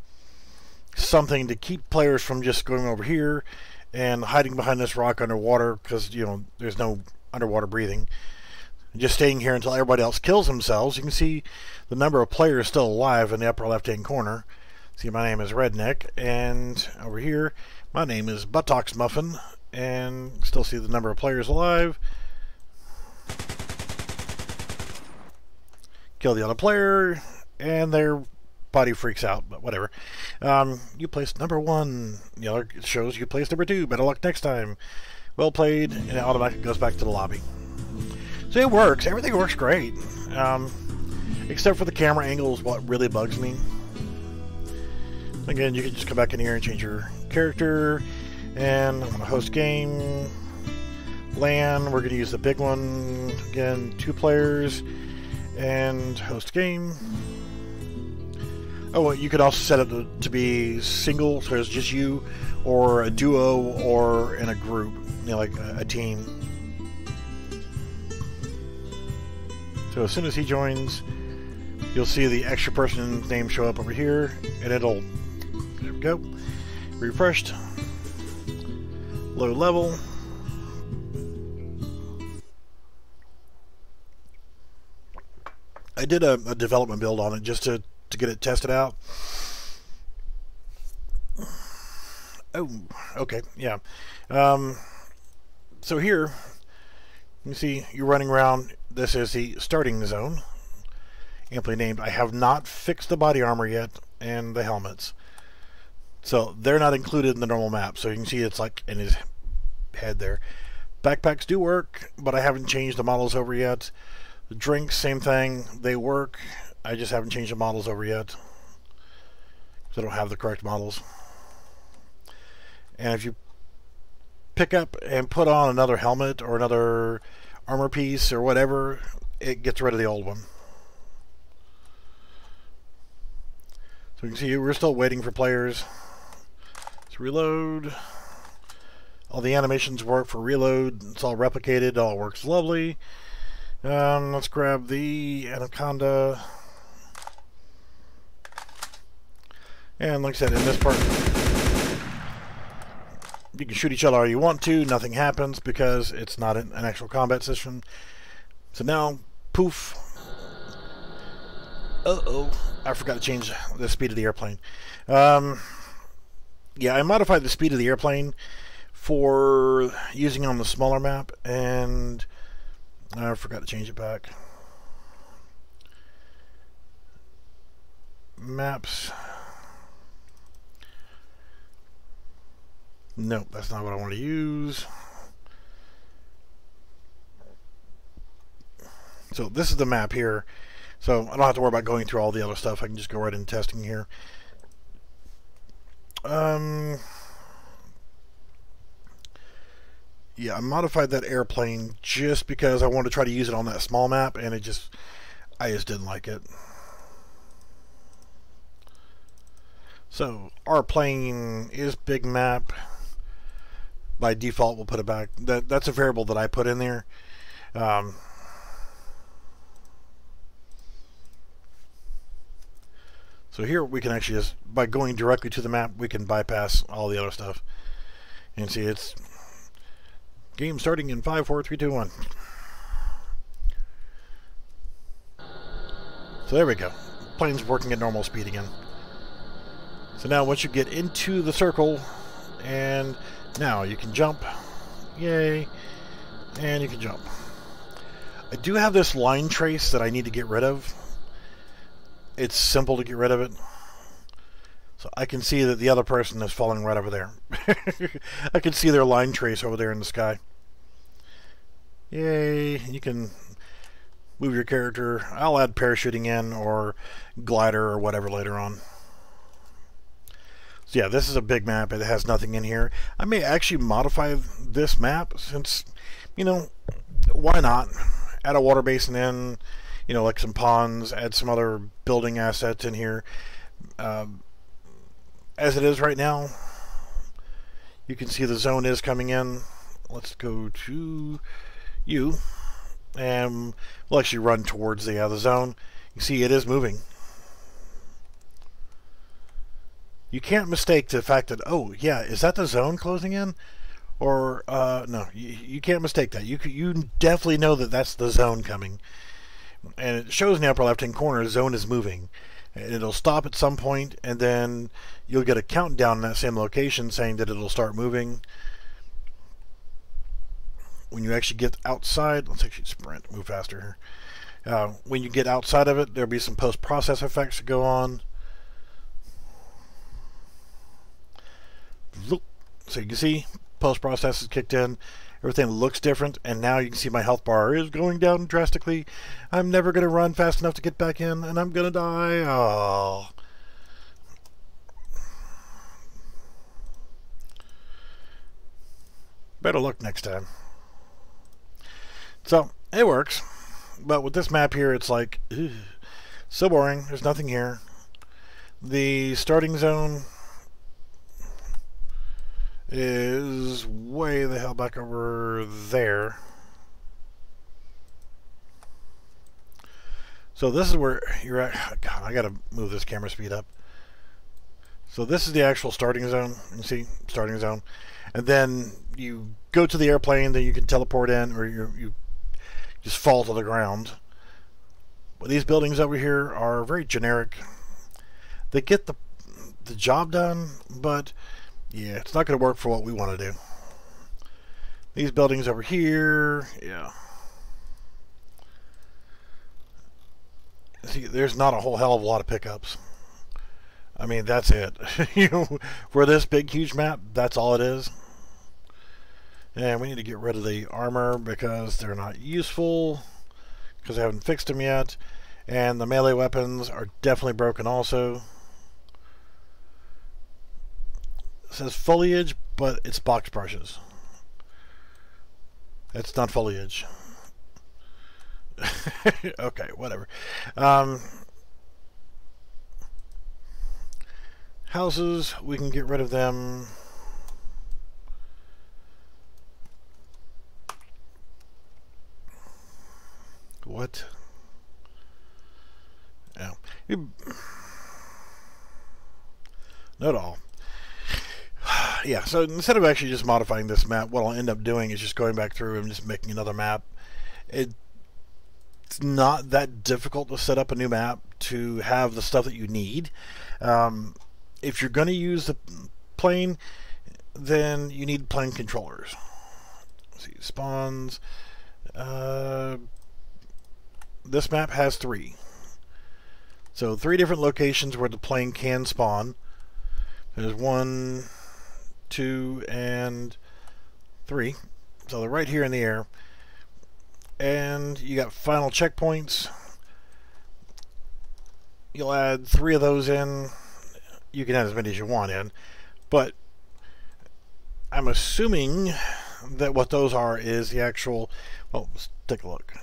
something to keep players from just going over here and hiding behind this rock underwater because you know there's no underwater breathing. Just staying here until everybody else kills themselves. You can see the number of players still alive in the upper left hand corner. See my name is redneck and over here my name is buttocks muffin and still see the number of players alive. Kill the other player, and their body freaks out, but whatever. Um, you placed number one. It shows you placed number two. Better luck next time. Well played, and it automatically goes back to the lobby. So it works. Everything works great. Um, except for the camera angle is what really bugs me. Again, you can just come back in here and change your character and I'm going to host game. LAN, we're going to use the big one. Again, two players. And host game. Oh, you could also set it to, to be single, so it's just you, or a duo, or in a group, you know, like a, a team. So as soon as he joins, you'll see the extra person's name show up over here, and it'll, there we go, refreshed low level. I did a, a, development build on it just to, to get it tested out. Oh, okay, yeah. Um, so here, you see you're running around. This is the starting zone, amply named. I have not fixed the body armor yet and the helmets. So they're not included in the normal map. So you can see it's like in his head there. Backpacks do work, but I haven't changed the models over yet. The drinks, same thing. They work. I just haven't changed the models over yet. I don't have the correct models. And if you pick up and put on another helmet or another armor piece or whatever, it gets rid of the old one. So you can see we're still waiting for players. Let's reload. All the animations work for reload. It's all replicated. All works lovely. Um, let's grab the Anaconda. And like I said, in this part, you can shoot each other all you want to. Nothing happens because it's not an, actual combat system. So now, poof. Uh-oh. I forgot to change the speed of the airplane. Um, yeah, I modified the speed of the airplane for using on the smaller map, and I forgot to change it back. Maps. Nope, that's not what I want to use. So this is the map here. So I don't have to worry about going through all the other stuff. I can just go right into testing here. Um, yeah, I modified that airplane just because I wanted to try to use it on that small map, and it just, I just didn't like it. So our plane is big map by default we'll put it back. That That's a variable that I put in there. Um, so here we can actually just, by going directly to the map, we can bypass all the other stuff. And see, it's game starting in 5, 4, 3, 2, 1. So there we go. Plane's working at normal speed again. So now once you get into the circle and now, you can jump. Yay. And you can jump. I do have this line trace that I need to get rid of. It's simple to get rid of it. So I can see that the other person is falling right over there. I can see their line trace over there in the sky. Yay. You can move your character. I'll add parachuting in or glider or whatever later on. So yeah, this is a big map. It has nothing in here. I may actually modify this map since, you know, why not? Add a water basin in, you know, like some ponds, add some other building assets in here. Um, as it is right now, you can see the zone is coming in. Let's go to you, and we'll actually run towards the other zone. You see it is moving you can't mistake the fact that oh yeah is that the zone closing in? Or uh, no you, you can't mistake that. You you definitely know that that's the zone coming. And it shows in the upper left hand corner zone is moving. And it'll stop at some point and then you'll get a countdown in that same location saying that it'll start moving. When you actually get outside let's actually sprint move faster here. Uh, when you get outside of it there'll be some post-process effects that go on So you can see post-process is kicked in. Everything looks different, and now you can see my health bar is going down drastically. I'm never going to run fast enough to get back in, and I'm going to die. Oh. Better luck next time. So, it works. But with this map here, it's like, ugh, so boring. There's nothing here. The starting zone is way the hell back over there. So this is where you're at. God, I gotta move this camera speed up. So this is the actual starting zone. You see, starting zone. And then you go to the airplane, then you can teleport in, or you, you just fall to the ground. But these buildings over here are very generic. They get the the job done, but yeah, it's not going to work for what we want to do. These buildings over here, yeah. See, there's not a whole hell of a lot of pickups. I mean, that's it. you know, for this big, huge map, that's all it is. And we need to get rid of the armor because they're not useful. Because I haven't fixed them yet. And the melee weapons are definitely broken also. says foliage, but it's box brushes. It's not foliage. okay, whatever. Um, houses, we can get rid of them. What? Yeah, Not all. Yeah, so instead of actually just modifying this map, what I'll end up doing is just going back through and just making another map. It's not that difficult to set up a new map to have the stuff that you need. Um, if you're going to use the plane, then you need plane controllers. Let's see, spawns. Uh, this map has three. So three different locations where the plane can spawn. There's one, two, and three. So they're right here in the air. And you got final checkpoints. You'll add three of those in. You can add as many as you want in. But I'm assuming that what those are is the actual... Well, let's take a look.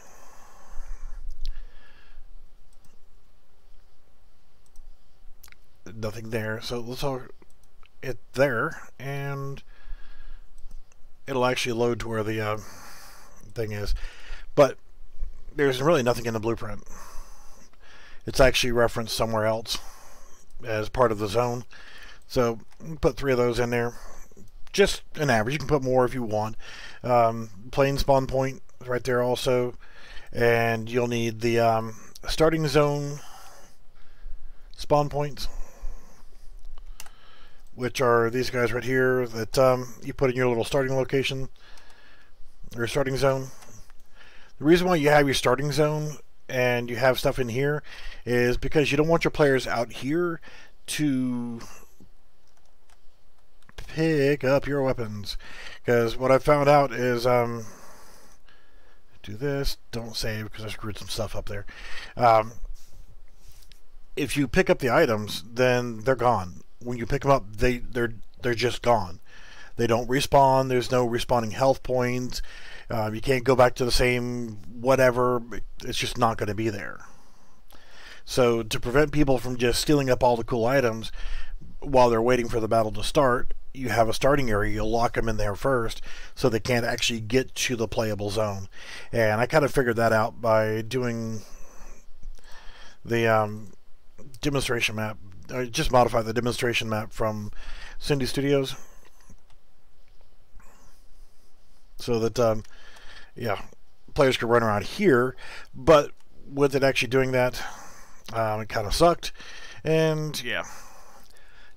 Nothing there. So let's all it there and it'll actually load to where the uh, thing is. But there's really nothing in the blueprint. It's actually referenced somewhere else as part of the zone. So put three of those in there. Just an average. You can put more if you want. Um, plane spawn point right there also. And you'll need the um, starting zone spawn points which are these guys right here that um, you put in your little starting location or starting zone. The reason why you have your starting zone and you have stuff in here is because you don't want your players out here to pick up your weapons. Because what I found out is, um, do this, don't save because I screwed some stuff up there. Um, if you pick up the items, then they're gone when you pick them up, they they're they're just gone. They don't respawn. There's no respawning health points. Uh, you can't go back to the same whatever. It's just not going to be there. So to prevent people from just stealing up all the cool items while they're waiting for the battle to start, you have a starting area. You'll lock them in there first, so they can't actually get to the playable zone. And I kind of figured that out by doing the um, demonstration map I just modified the demonstration map from Synty Studios. So that um, yeah players could run around here. But with it actually doing that um, it kind of sucked. And yeah.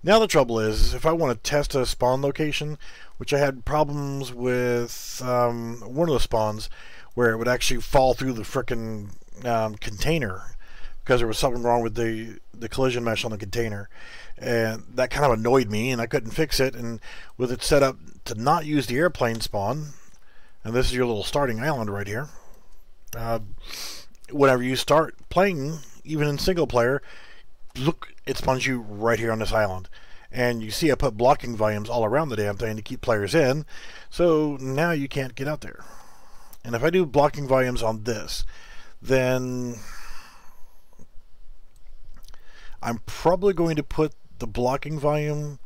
now the trouble is if I want to test a spawn location which I had problems with um, one of the spawns where it would actually fall through the frickin' um, container because there was something wrong with the the collision mesh on the container. And that kind of annoyed me and I couldn't fix it. And with it set up to not use the airplane spawn and this is your little starting island right here uh, whenever you start playing even in single player look it spawns you right here on this island. And you see I put blocking volumes all around the damn thing to keep players in. So now you can't get out there. And if I do blocking volumes on this then I'm probably going to put the blocking volume.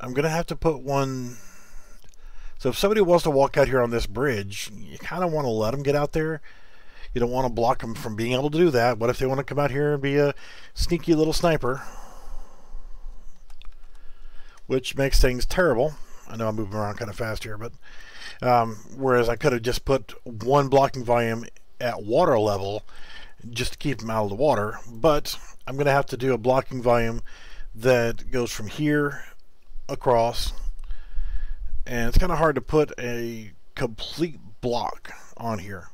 I'm going to have to put one. So if somebody wants to walk out here on this bridge, you kind of want to let them get out there. You don't want to block them from being able to do that. What if they want to come out here and be a sneaky little sniper? Which makes things terrible. I know I'm moving around kind of fast here, but um, whereas I could have just put one blocking volume at water level just to keep them out of the water. But I'm going to have to do a blocking volume that goes from here across. And it's kind of hard to put a complete block on here.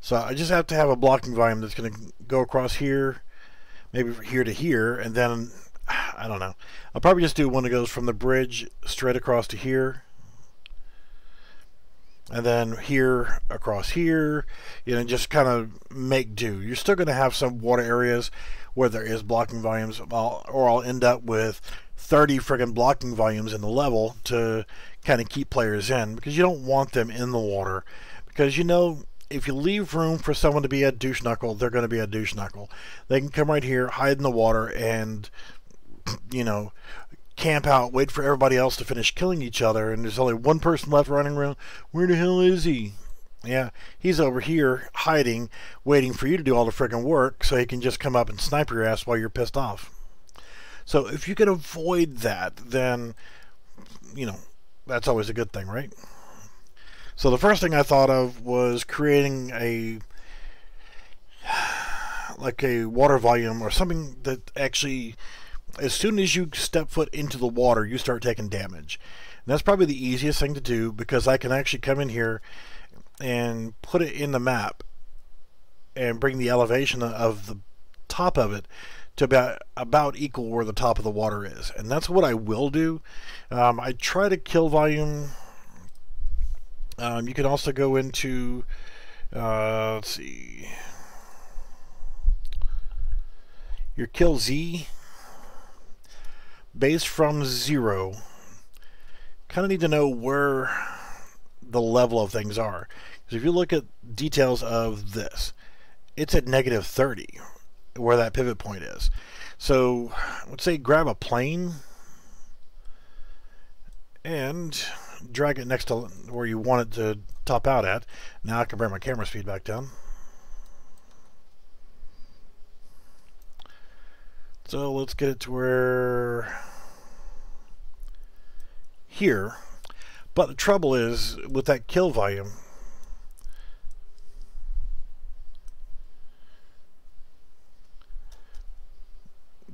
So I just have to have a blocking volume that's going to go across here, maybe from here to here, and then, I don't know. I'll probably just do one that goes from the bridge straight across to here and then here across here, you know, just kind of make do. You're still going to have some water areas where there is blocking volumes, or I'll end up with 30 friggin' blocking volumes in the level to kind of keep players in because you don't want them in the water because you know if you leave room for someone to be a douche knuckle, they're going to be a douche knuckle. They can come right here, hide in the water, and you know camp out, wait for everybody else to finish killing each other, and there's only one person left running around. Where the hell is he? Yeah, he's over here hiding, waiting for you to do all the friggin' work so he can just come up and snipe your ass while you're pissed off. So if you can avoid that, then, you know, that's always a good thing, right? So the first thing I thought of was creating a like a water volume or something that actually as soon as you step foot into the water you start taking damage. And that's probably the easiest thing to do because I can actually come in here and put it in the map and bring the elevation of the top of it to about about equal where the top of the water is. And that's what I will do. Um, I try to kill volume. Um, you can also go into uh, let's see. Your kill Z base from zero kind of need to know where the level of things are because if you look at details of this it's at negative 30 where that pivot point is. So let's say grab a plane and drag it next to where you want it to top out at. Now I can bring my camera speed back down. So let's get it to where here. But the trouble is with that kill volume,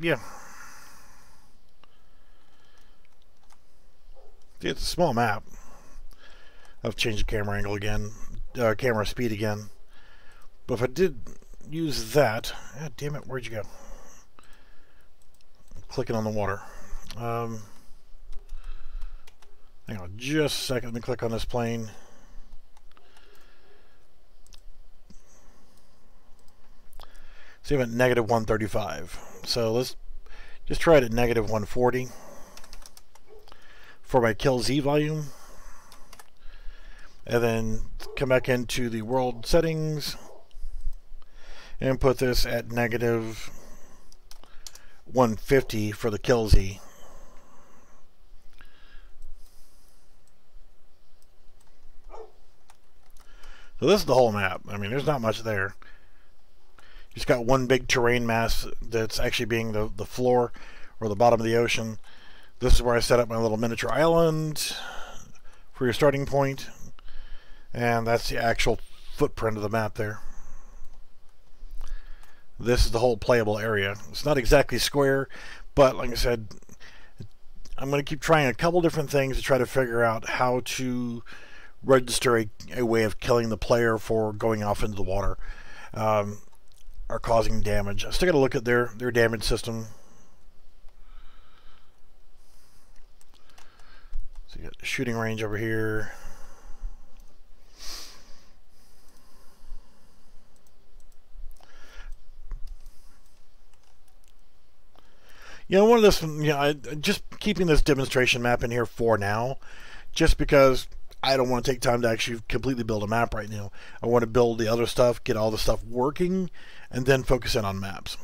yeah. It's a small map. I've changed the camera angle again, uh, camera speed again. But if I did use that, ah, damn it, where'd you go? clicking on the water. Um, hang on just a second, let me click on this plane. See, I'm at negative 135. So let's just try it at negative 140 for my kill Z volume. And then come back into the world settings and put this at negative 150 for the kill Z. So this is the whole map. I mean, there's not much there. Just got one big terrain mass that's actually being the, the floor or the bottom of the ocean. This is where I set up my little miniature island for your starting point. And that's the actual footprint of the map there. This is the whole playable area. It's not exactly square, but like I said, I'm going to keep trying a couple different things to try to figure out how to register a, a way of killing the player for going off into the water. Um, are causing damage. I still got to look at their, their damage system. So you got shooting range over here. You know, one of this, you know, I, just keeping this demonstration map in here for now, just because I don't want to take time to actually completely build a map right now. I want to build the other stuff, get all the stuff working, and then focus in on maps.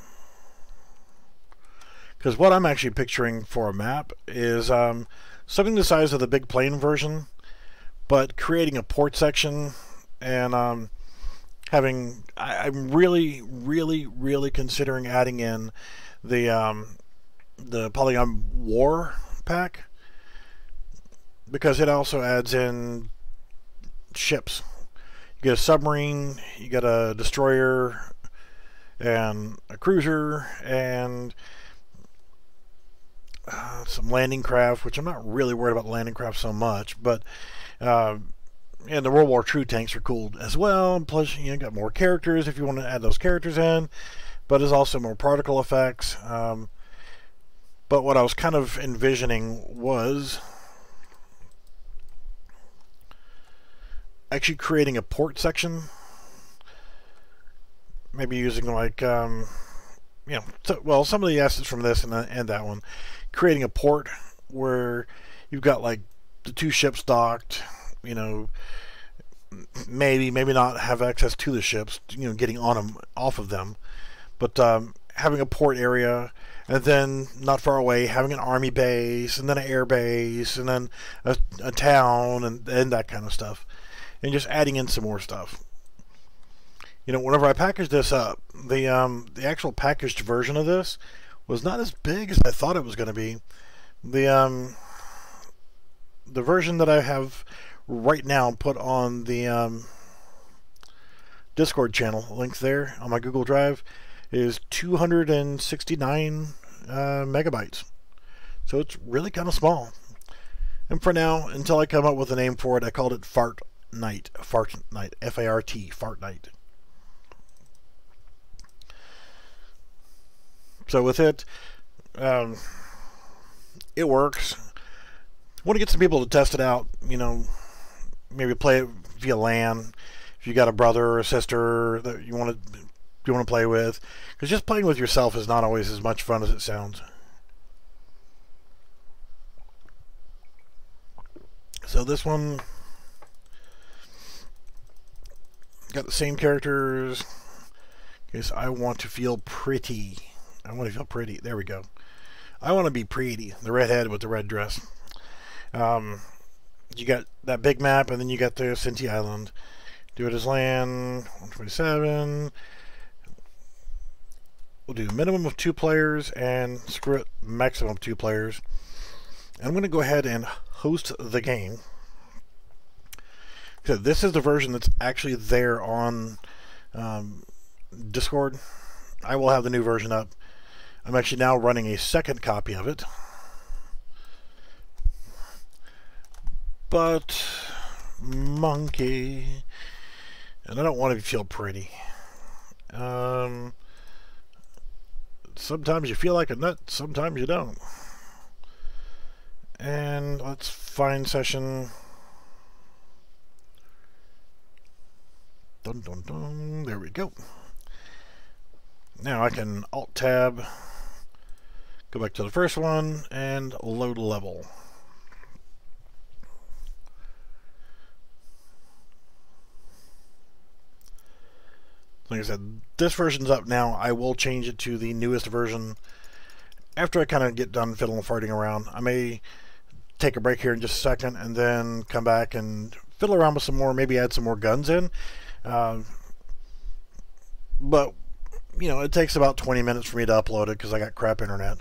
Because what I'm actually picturing for a map is um, something the size of the big plane version, but creating a port section and um, having. I, am really, really, really considering adding in the um, the Polygon War pack because it also adds in ships. You get a submarine, you get a destroyer, and a cruiser, and uh, some landing craft, which I'm not really worried about landing craft so much, but uh, and the World War II tanks are cool as well. Plus, you know, got more characters if you want to add those characters in, but there's also more particle effects. Um, but what I was kind of envisioning was actually creating a port section. Maybe using like um, you know so, well some of the assets from this and, and that one. Creating a port where you've got like the two ships docked you know maybe maybe not have access to the ships you know getting on them off of them. But um, having a port area and then not far away having an army base and then an air base and then a, a town and, and that kind of stuff and just adding in some more stuff. You know, whenever I packaged this up, the um, the actual packaged version of this was not as big as I thought it was going to be. The um, the version that I have right now put on the um, Discord channel, link there on my Google Drive, is 269 uh, megabytes. So it's really kind of small. And for now, until I come up with a name for it, I called it Fart Night. Fart Night. F A R T. Fart Night. So with it, um, it works. Want to get some people to test it out. You know, maybe play it via LAN. If you got a brother or a sister that you want to you want to play with, because just playing with yourself is not always as much fun as it sounds. So this one got the same characters. Guess I want to feel pretty. I want to feel pretty. There we go. I want to be pretty. The redhead with the red dress. Um, you got that big map, and then you got the Synty Island. Do it as LAN 127. We'll do minimum of two players and screw it, maximum two players. I'm going to go ahead and host the game. So this is the version that's actually there on um, Discord. I will have the new version up. I'm actually now running a second copy of it. But, monkey, and I don't want to feel pretty. Um, sometimes you feel like a nut, sometimes you don't. And let's find session. Dun dun. There we go. Now I can Alt Tab, go back to the first one, and load level. Like I said, this version's up now. I will change it to the newest version after I kind of get done fiddling farting around. I may take a break here in just a second and then come back and fiddle around with some more, maybe add some more guns in. Uh, but, you know, it takes about 20 minutes for me to upload it because I got crap internet.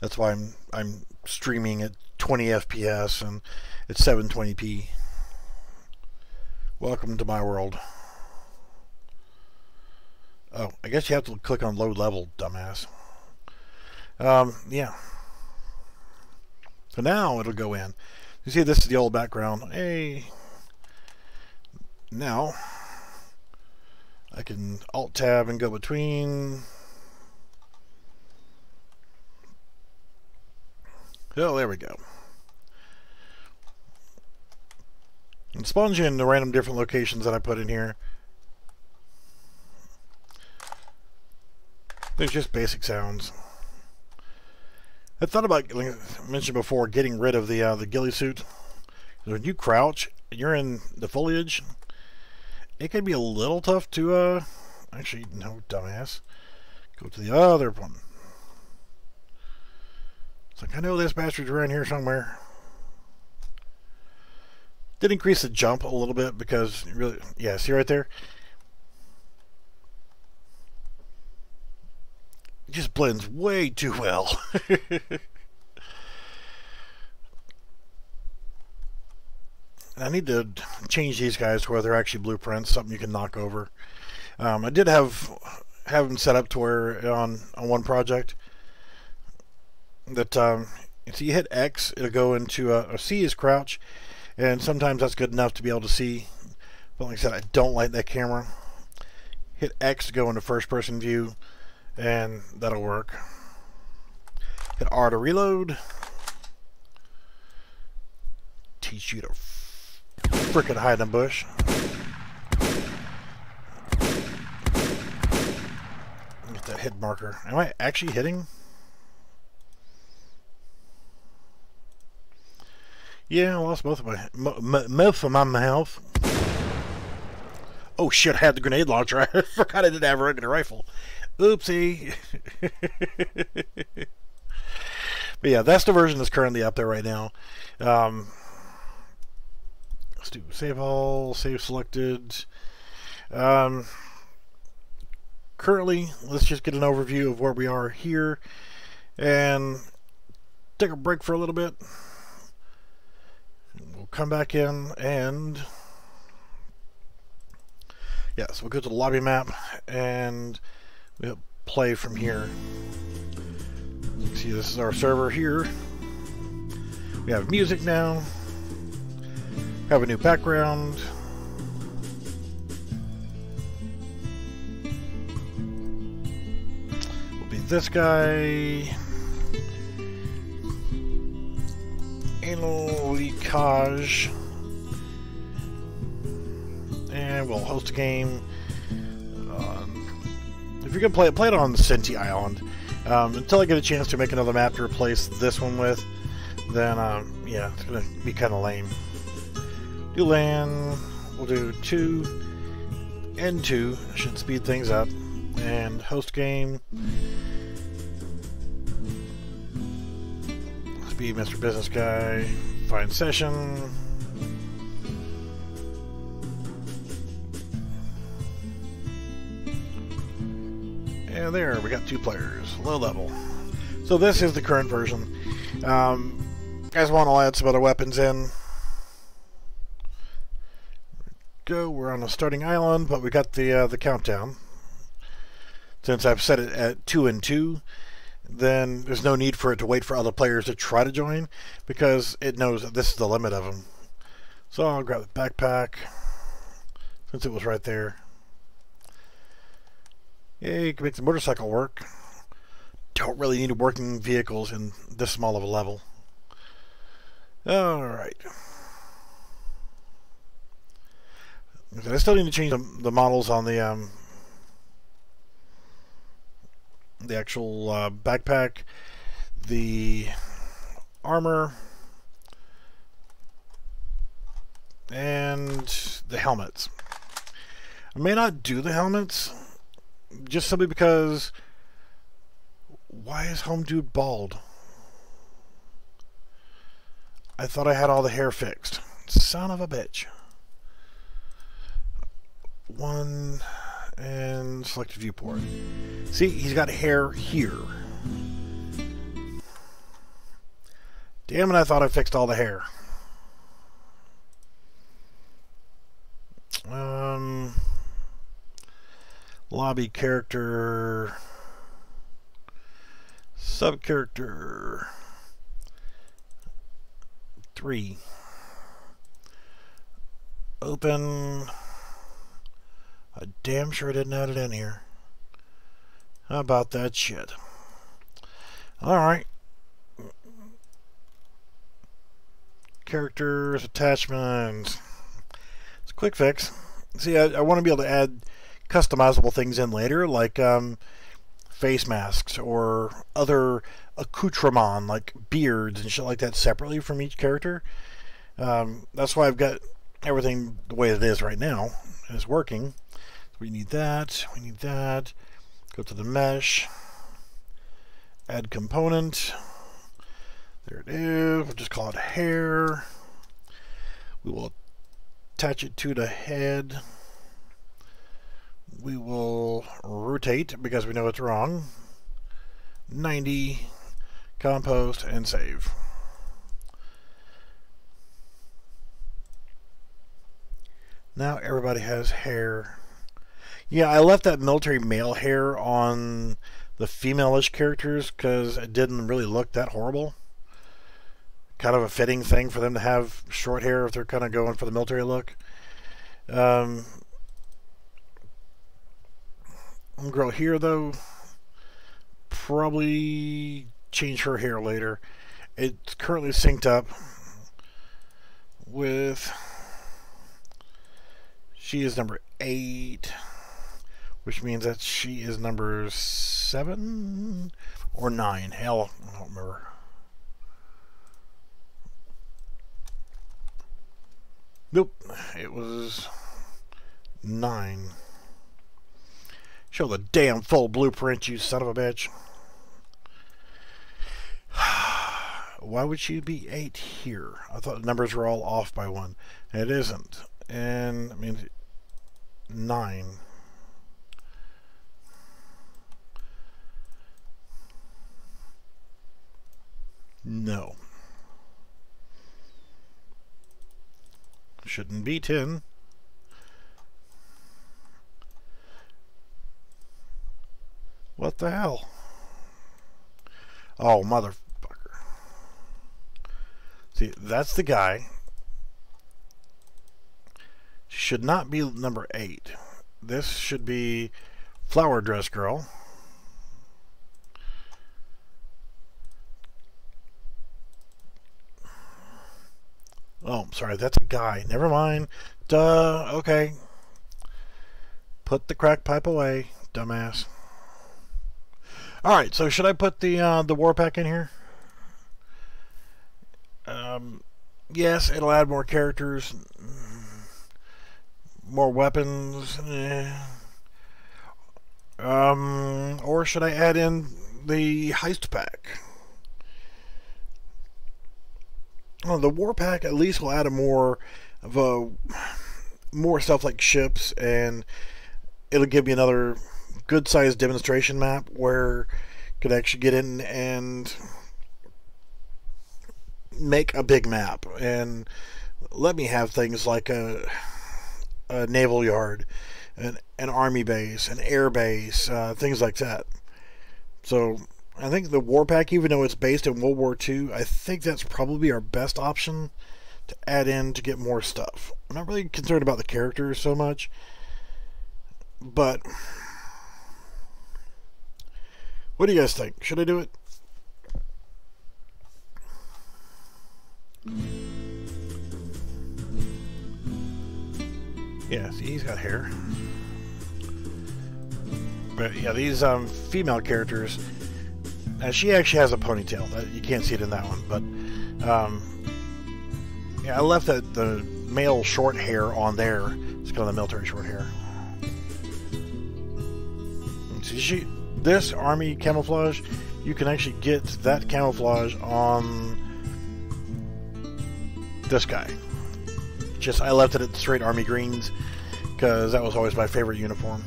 That's why I'm, I'm streaming at 20 FPS and it's 720p. Welcome to my world. Oh, I guess you have to click on low level, dumbass. Um, yeah. So now it'll go in. You see, this is the old background. Hey. Now, I can Alt Tab and go between. Oh, there we go. And you in the random different locations that I put in here. There's just basic sounds. I thought about, like I mentioned before, getting rid of the uh, the ghillie suit. When you crouch, you're in the foliage. It can be a little tough to, uh, actually, no, dumbass. Go to the other one. It's like, I know this bastard's around here somewhere. Did increase the jump a little bit because, really, yeah, see right there? It just blends way too well. I need to change these guys where they're actually blueprints, something you can knock over. Um, I did have have them set up to where on on one project that um, if you hit X, it'll go into a, a C is crouch, and sometimes that's good enough to be able to see. But like I said, I don't like that camera. Hit X to go into first person view and that'll work. Hit R to reload. Teach you to frickin' hide in bush. Get that hit marker. Am I actually hitting? Yeah, I lost both of my most of my health. Oh shit! I had the grenade launcher. I forgot I didn't have a regular rifle. Oopsie. but yeah, that's the version that's currently up there right now. Um, let's do save all, save selected. Um, currently, let's just get an overview of where we are here and take a break for a little bit. We'll come back in and yeah, so we'll go to the lobby map and we'll play from here. See, this is our server here. We have music now. Have a new background. Will be this guy. Anal. And we'll host a game. Uh, if you're gonna play it, play it on Synty Island. Um, until I get a chance to make another map to replace this one with, then um, yeah, it's gonna be kind of lame. Do LAN. We'll do two and two. Should speed things up. And host game. Speed Mr. Business Guy. Find session. And there, we got two players, low level. So this is the current version. Um, guys want to add some other weapons in. Go, we're on a starting island, but we got the uh, the countdown. Since I've set it at two and two, then there's no need for it to wait for other players to try to join because it knows that this is the limit of them. So I'll grab the backpack since it was right there. Yeah, you can make the motorcycle work. Don't really need working vehicles in this small of a level. Alright. I still need to change the, the models on the um, the actual uh, backpack, the armor, and the helmets. I may not do the helmets just simply because why is home dude bald? I thought I had all the hair fixed. Son of a bitch. One and select viewport. See, he's got hair here. Damn it, I thought I fixed all the hair. Um lobby character, sub character, three, open, I damn sure didn't add it in here. How about that shit? Alright. Characters, attachments. It's a quick fix. See, I, I want to be able to add customizable things in later, like um, face masks or other accoutrement, like beards and shit like that, separately from each character. Um, that's why I've got everything the way it is right now. It's working. We need that. We need that. Go to the mesh. Add component. There it is. We'll just call it hair. We will attach it to the head we will rotate because we know it's wrong. 90, compost, and save. Now everybody has hair. Yeah, I left that military male hair on the female-ish characters because it didn't really look that horrible. Kind of a fitting thing for them to have short hair if they're kind of going for the military look. Um, girl here though probably change her hair later it's currently synced up with she is number eight which means that she is number seven or nine hell I don't remember nope it was nine Show the damn full blueprint, you son of a bitch. why would she be 8 here? I thought the numbers were all off by 1. It isn't. And, I mean, 9. No. Shouldn't be 10. What the hell? Oh, motherfucker. See, that's the guy. Should not be number 8. This should be Flower Dress Girl. Oh, sorry, that's a guy. Never mind. Duh. Okay. Put the crack pipe away, dumbass. All right, so should I put the uh, the war pack in here? Um, yes, it'll add more characters, more weapons. Eh. Um, or should I add in the heist pack? The war pack at least will add a more of a more stuff like ships, and it'll give me another good sized demonstration map where you could actually get in and make a big map and let me have things like a, a naval yard, an, an army base, an air base, uh, things like that. So I think the war pack, even though it's based in World War II, I think that's probably our best option to add in to get more stuff. I'm not really concerned about the characters so much, but what do you guys think? Should I do it? Yeah, see, he's got hair. But yeah, these um, female characters, uh, she actually has a ponytail. You can't see it in that one, but um, yeah, I left the, the male short hair on there. It's kind of the military short hair. See, she this army camouflage, you can actually get that camouflage on this guy. Just I left it at straight army greens because that was always my favorite uniform.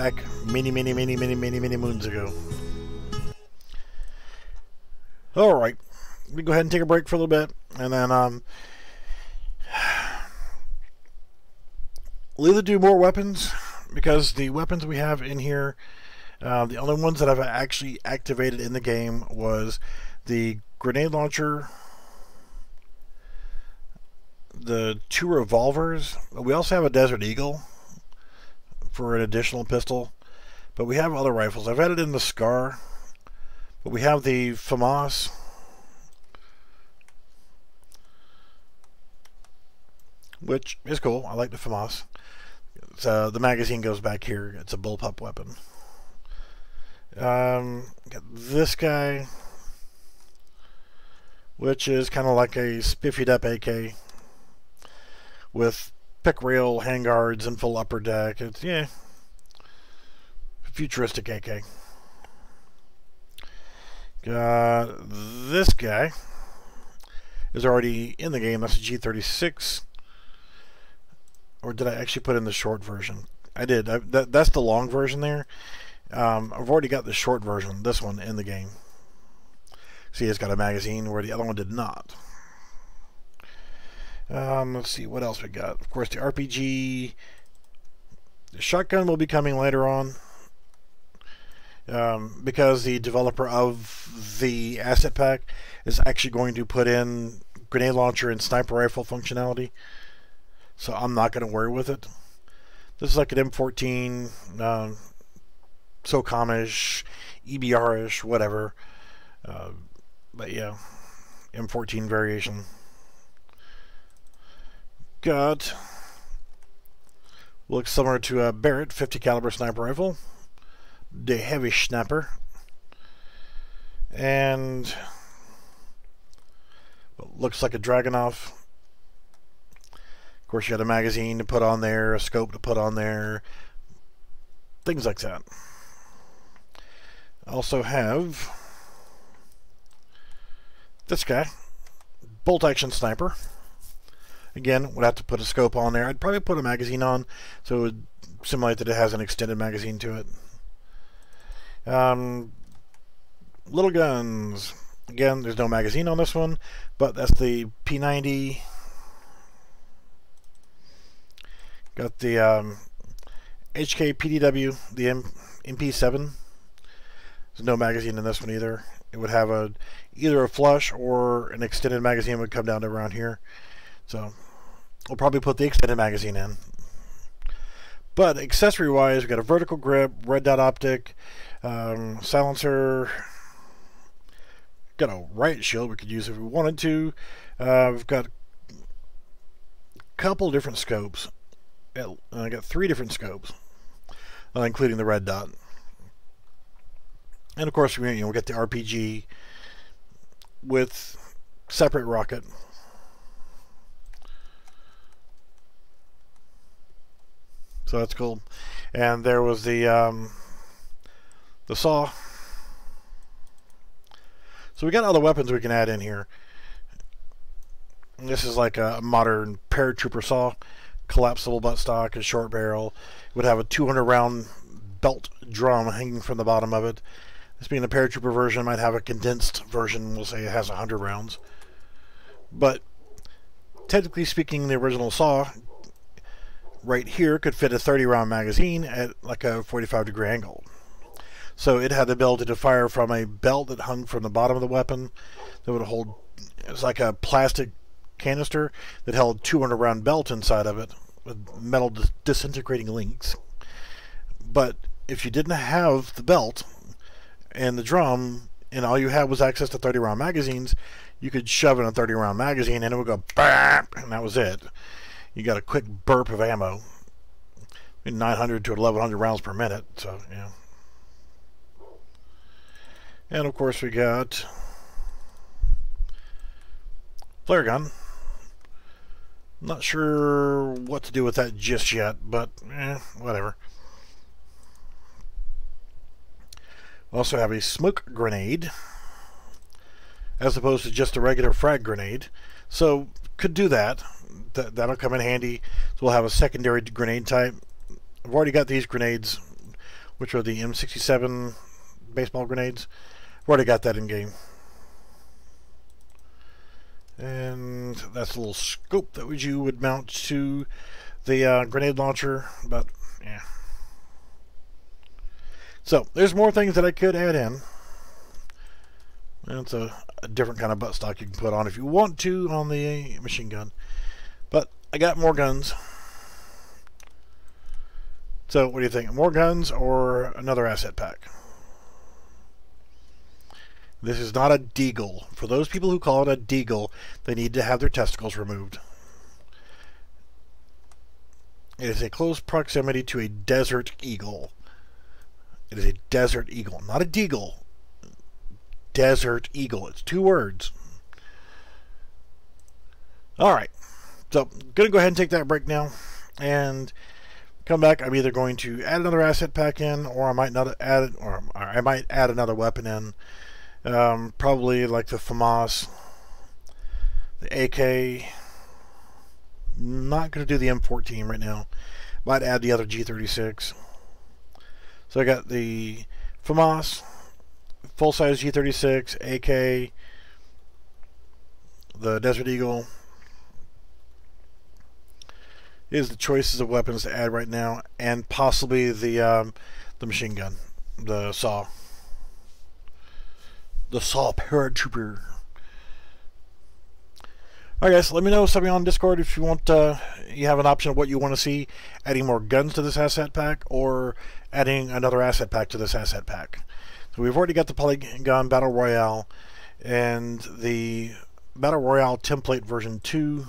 Back many, many, many, many, many, many moons ago. All right, we go ahead and take a break for a little bit, and then um, we'll either do more weapons because the weapons we have in here, uh, the only ones that I've actually activated in the game was the grenade launcher, the two revolvers. We also have a Desert Eagle for an additional pistol, but we have other rifles. I've added in the Scar, but we have the FAMAS. Which is cool. I like the FAMAS. So the magazine goes back here. It's a bullpup weapon. Um, got this guy, which is kind of like a spiffied up AK with pick rail, handguards, and full upper deck. It's yeah, futuristic AK. Got this guy is already in the game. That's a G36 or did I actually put in the short version? I did. I, that, that's the long version there. Um, I've already got the short version, this one, in the game. See, it's got a magazine where the other one did not. Um, let's see, what else we got? Of course, the RPG. The shotgun will be coming later on. Um, because the developer of the asset pack is actually going to put in grenade launcher and sniper rifle functionality so I'm not going to worry with it. This is like an M14, uh, SOCOM-ish, EBR-ish, whatever. Uh, but yeah, M14 variation. Got looks similar to a Barrett 50 caliber sniper rifle, the heavy sniper, and looks like a Dragunov Of course, you got a magazine to put on there, a scope to put on there, things like that. Also have this guy, bolt action sniper. Again, would have to put a scope on there. I'd probably put a magazine on so it would simulate that it has an extended magazine to it. Um, little guns. Again, there's no magazine on this one, but that's the P90. Got the um, HK PDW, the M MP7. There's no magazine in this one either. It would have a either a flush or an extended magazine would come down to around here. So we'll probably put the extended magazine in. But accessory wise, we've got a vertical grip, red dot optic, um, silencer, got a riot shield we could use if we wanted to. Uh, we've got a couple different scopes. I got three different scopes, uh, including the red dot. And of course, we you know we get the RPG with separate rocket. So that's cool. And there was the um, the saw. So we got all the weapons we can add in here. This is like a modern paratrooper saw, collapsible buttstock, a short barrel. It would have a 200 round belt drum hanging from the bottom of it. This being a paratrooper version, might have a condensed version. We'll say it has 100 rounds. But technically speaking, the original saw right here could fit a 30 round magazine at like a 45 degree angle. So it had the ability to fire from a belt that hung from the bottom of the weapon that would hold, it's like a plastic canister that held 200 round belt inside of it with metal disintegrating links. But if you didn't have the belt and the drum and all you had was access to 30 round magazines, you could shove in a 30 round magazine and it would go BAP and that was it you got a quick burp of ammo. 900 to 1100 rounds per minute, so yeah. And of course we got flare gun. Not sure what to do with that just yet, but eh, whatever. We also have a smoke grenade as opposed to just a regular frag grenade. So could do that that, that'll come in handy. So we'll have a secondary grenade type. I've already got these grenades, which are the M67 baseball grenades. I've already got that in game. And that's a little scope that you would mount to the uh, grenade launcher, but yeah. So there's more things that I could add in. That's a, a different kind of buttstock you can put on if you want to on the machine gun. I got more guns. So what do you think? More guns or another asset pack? This is not a deagle. For those people who call it a deagle, they need to have their testicles removed. It is a close proximity to a desert eagle. It is a desert eagle, not a deagle. Desert eagle. It's two words. All right. So, going to go ahead and take that break now and come back. I'm either going to add another asset pack in, or I might not add it, or I might add another weapon in. Um, probably like the FAMAS, the AK. Not going to do the M14 right now. Might add the other G36. So I got the FAMAS, full size G36, AK, the Desert Eagle is the choices of weapons to add right now, and possibly the um, the machine gun, the saw, the saw paratrooper. Alright guys, let me know something on Discord if you want uh, you have an option of what you want to see, adding more guns to this asset pack or adding another asset pack to this asset pack. So we've already got the Polygon Battle Royale and the Battle Royale template version 2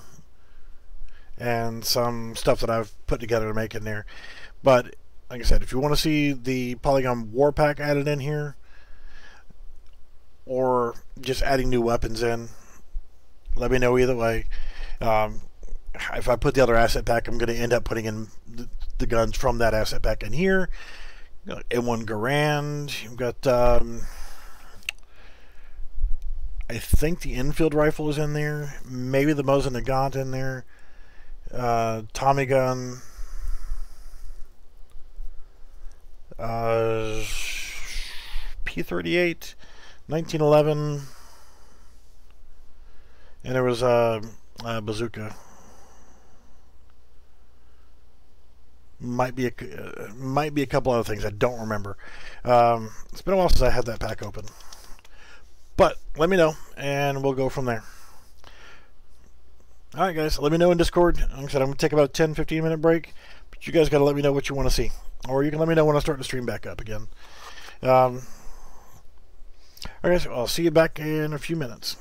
and some stuff that I've put together to make in there. But like I said, if you want to see the Polygon War Pack added in here, or just adding new weapons in, let me know either way. Um, if I put the other asset pack, I'm going to end up putting in the, the, guns from that asset pack in here. M1 Garand, you've got um, I think the Enfield rifle is in there. Maybe the Mosin Nagant in there. Uh, Tommy gun. Uh, P38, 1911. And there was a, a bazooka. Might be a uh, might be a couple other things I don't remember. Um, it's been a while since I had that pack open. But let me know, and we'll go from there. All right, guys. Let me know in Discord. Like I said, I'm gonna take about a 10, 15 minute break, but you guys got to let me know what you want to see, or you can let me know when I start to stream back up again. Um, all right, guys. I'll see you back in a few minutes.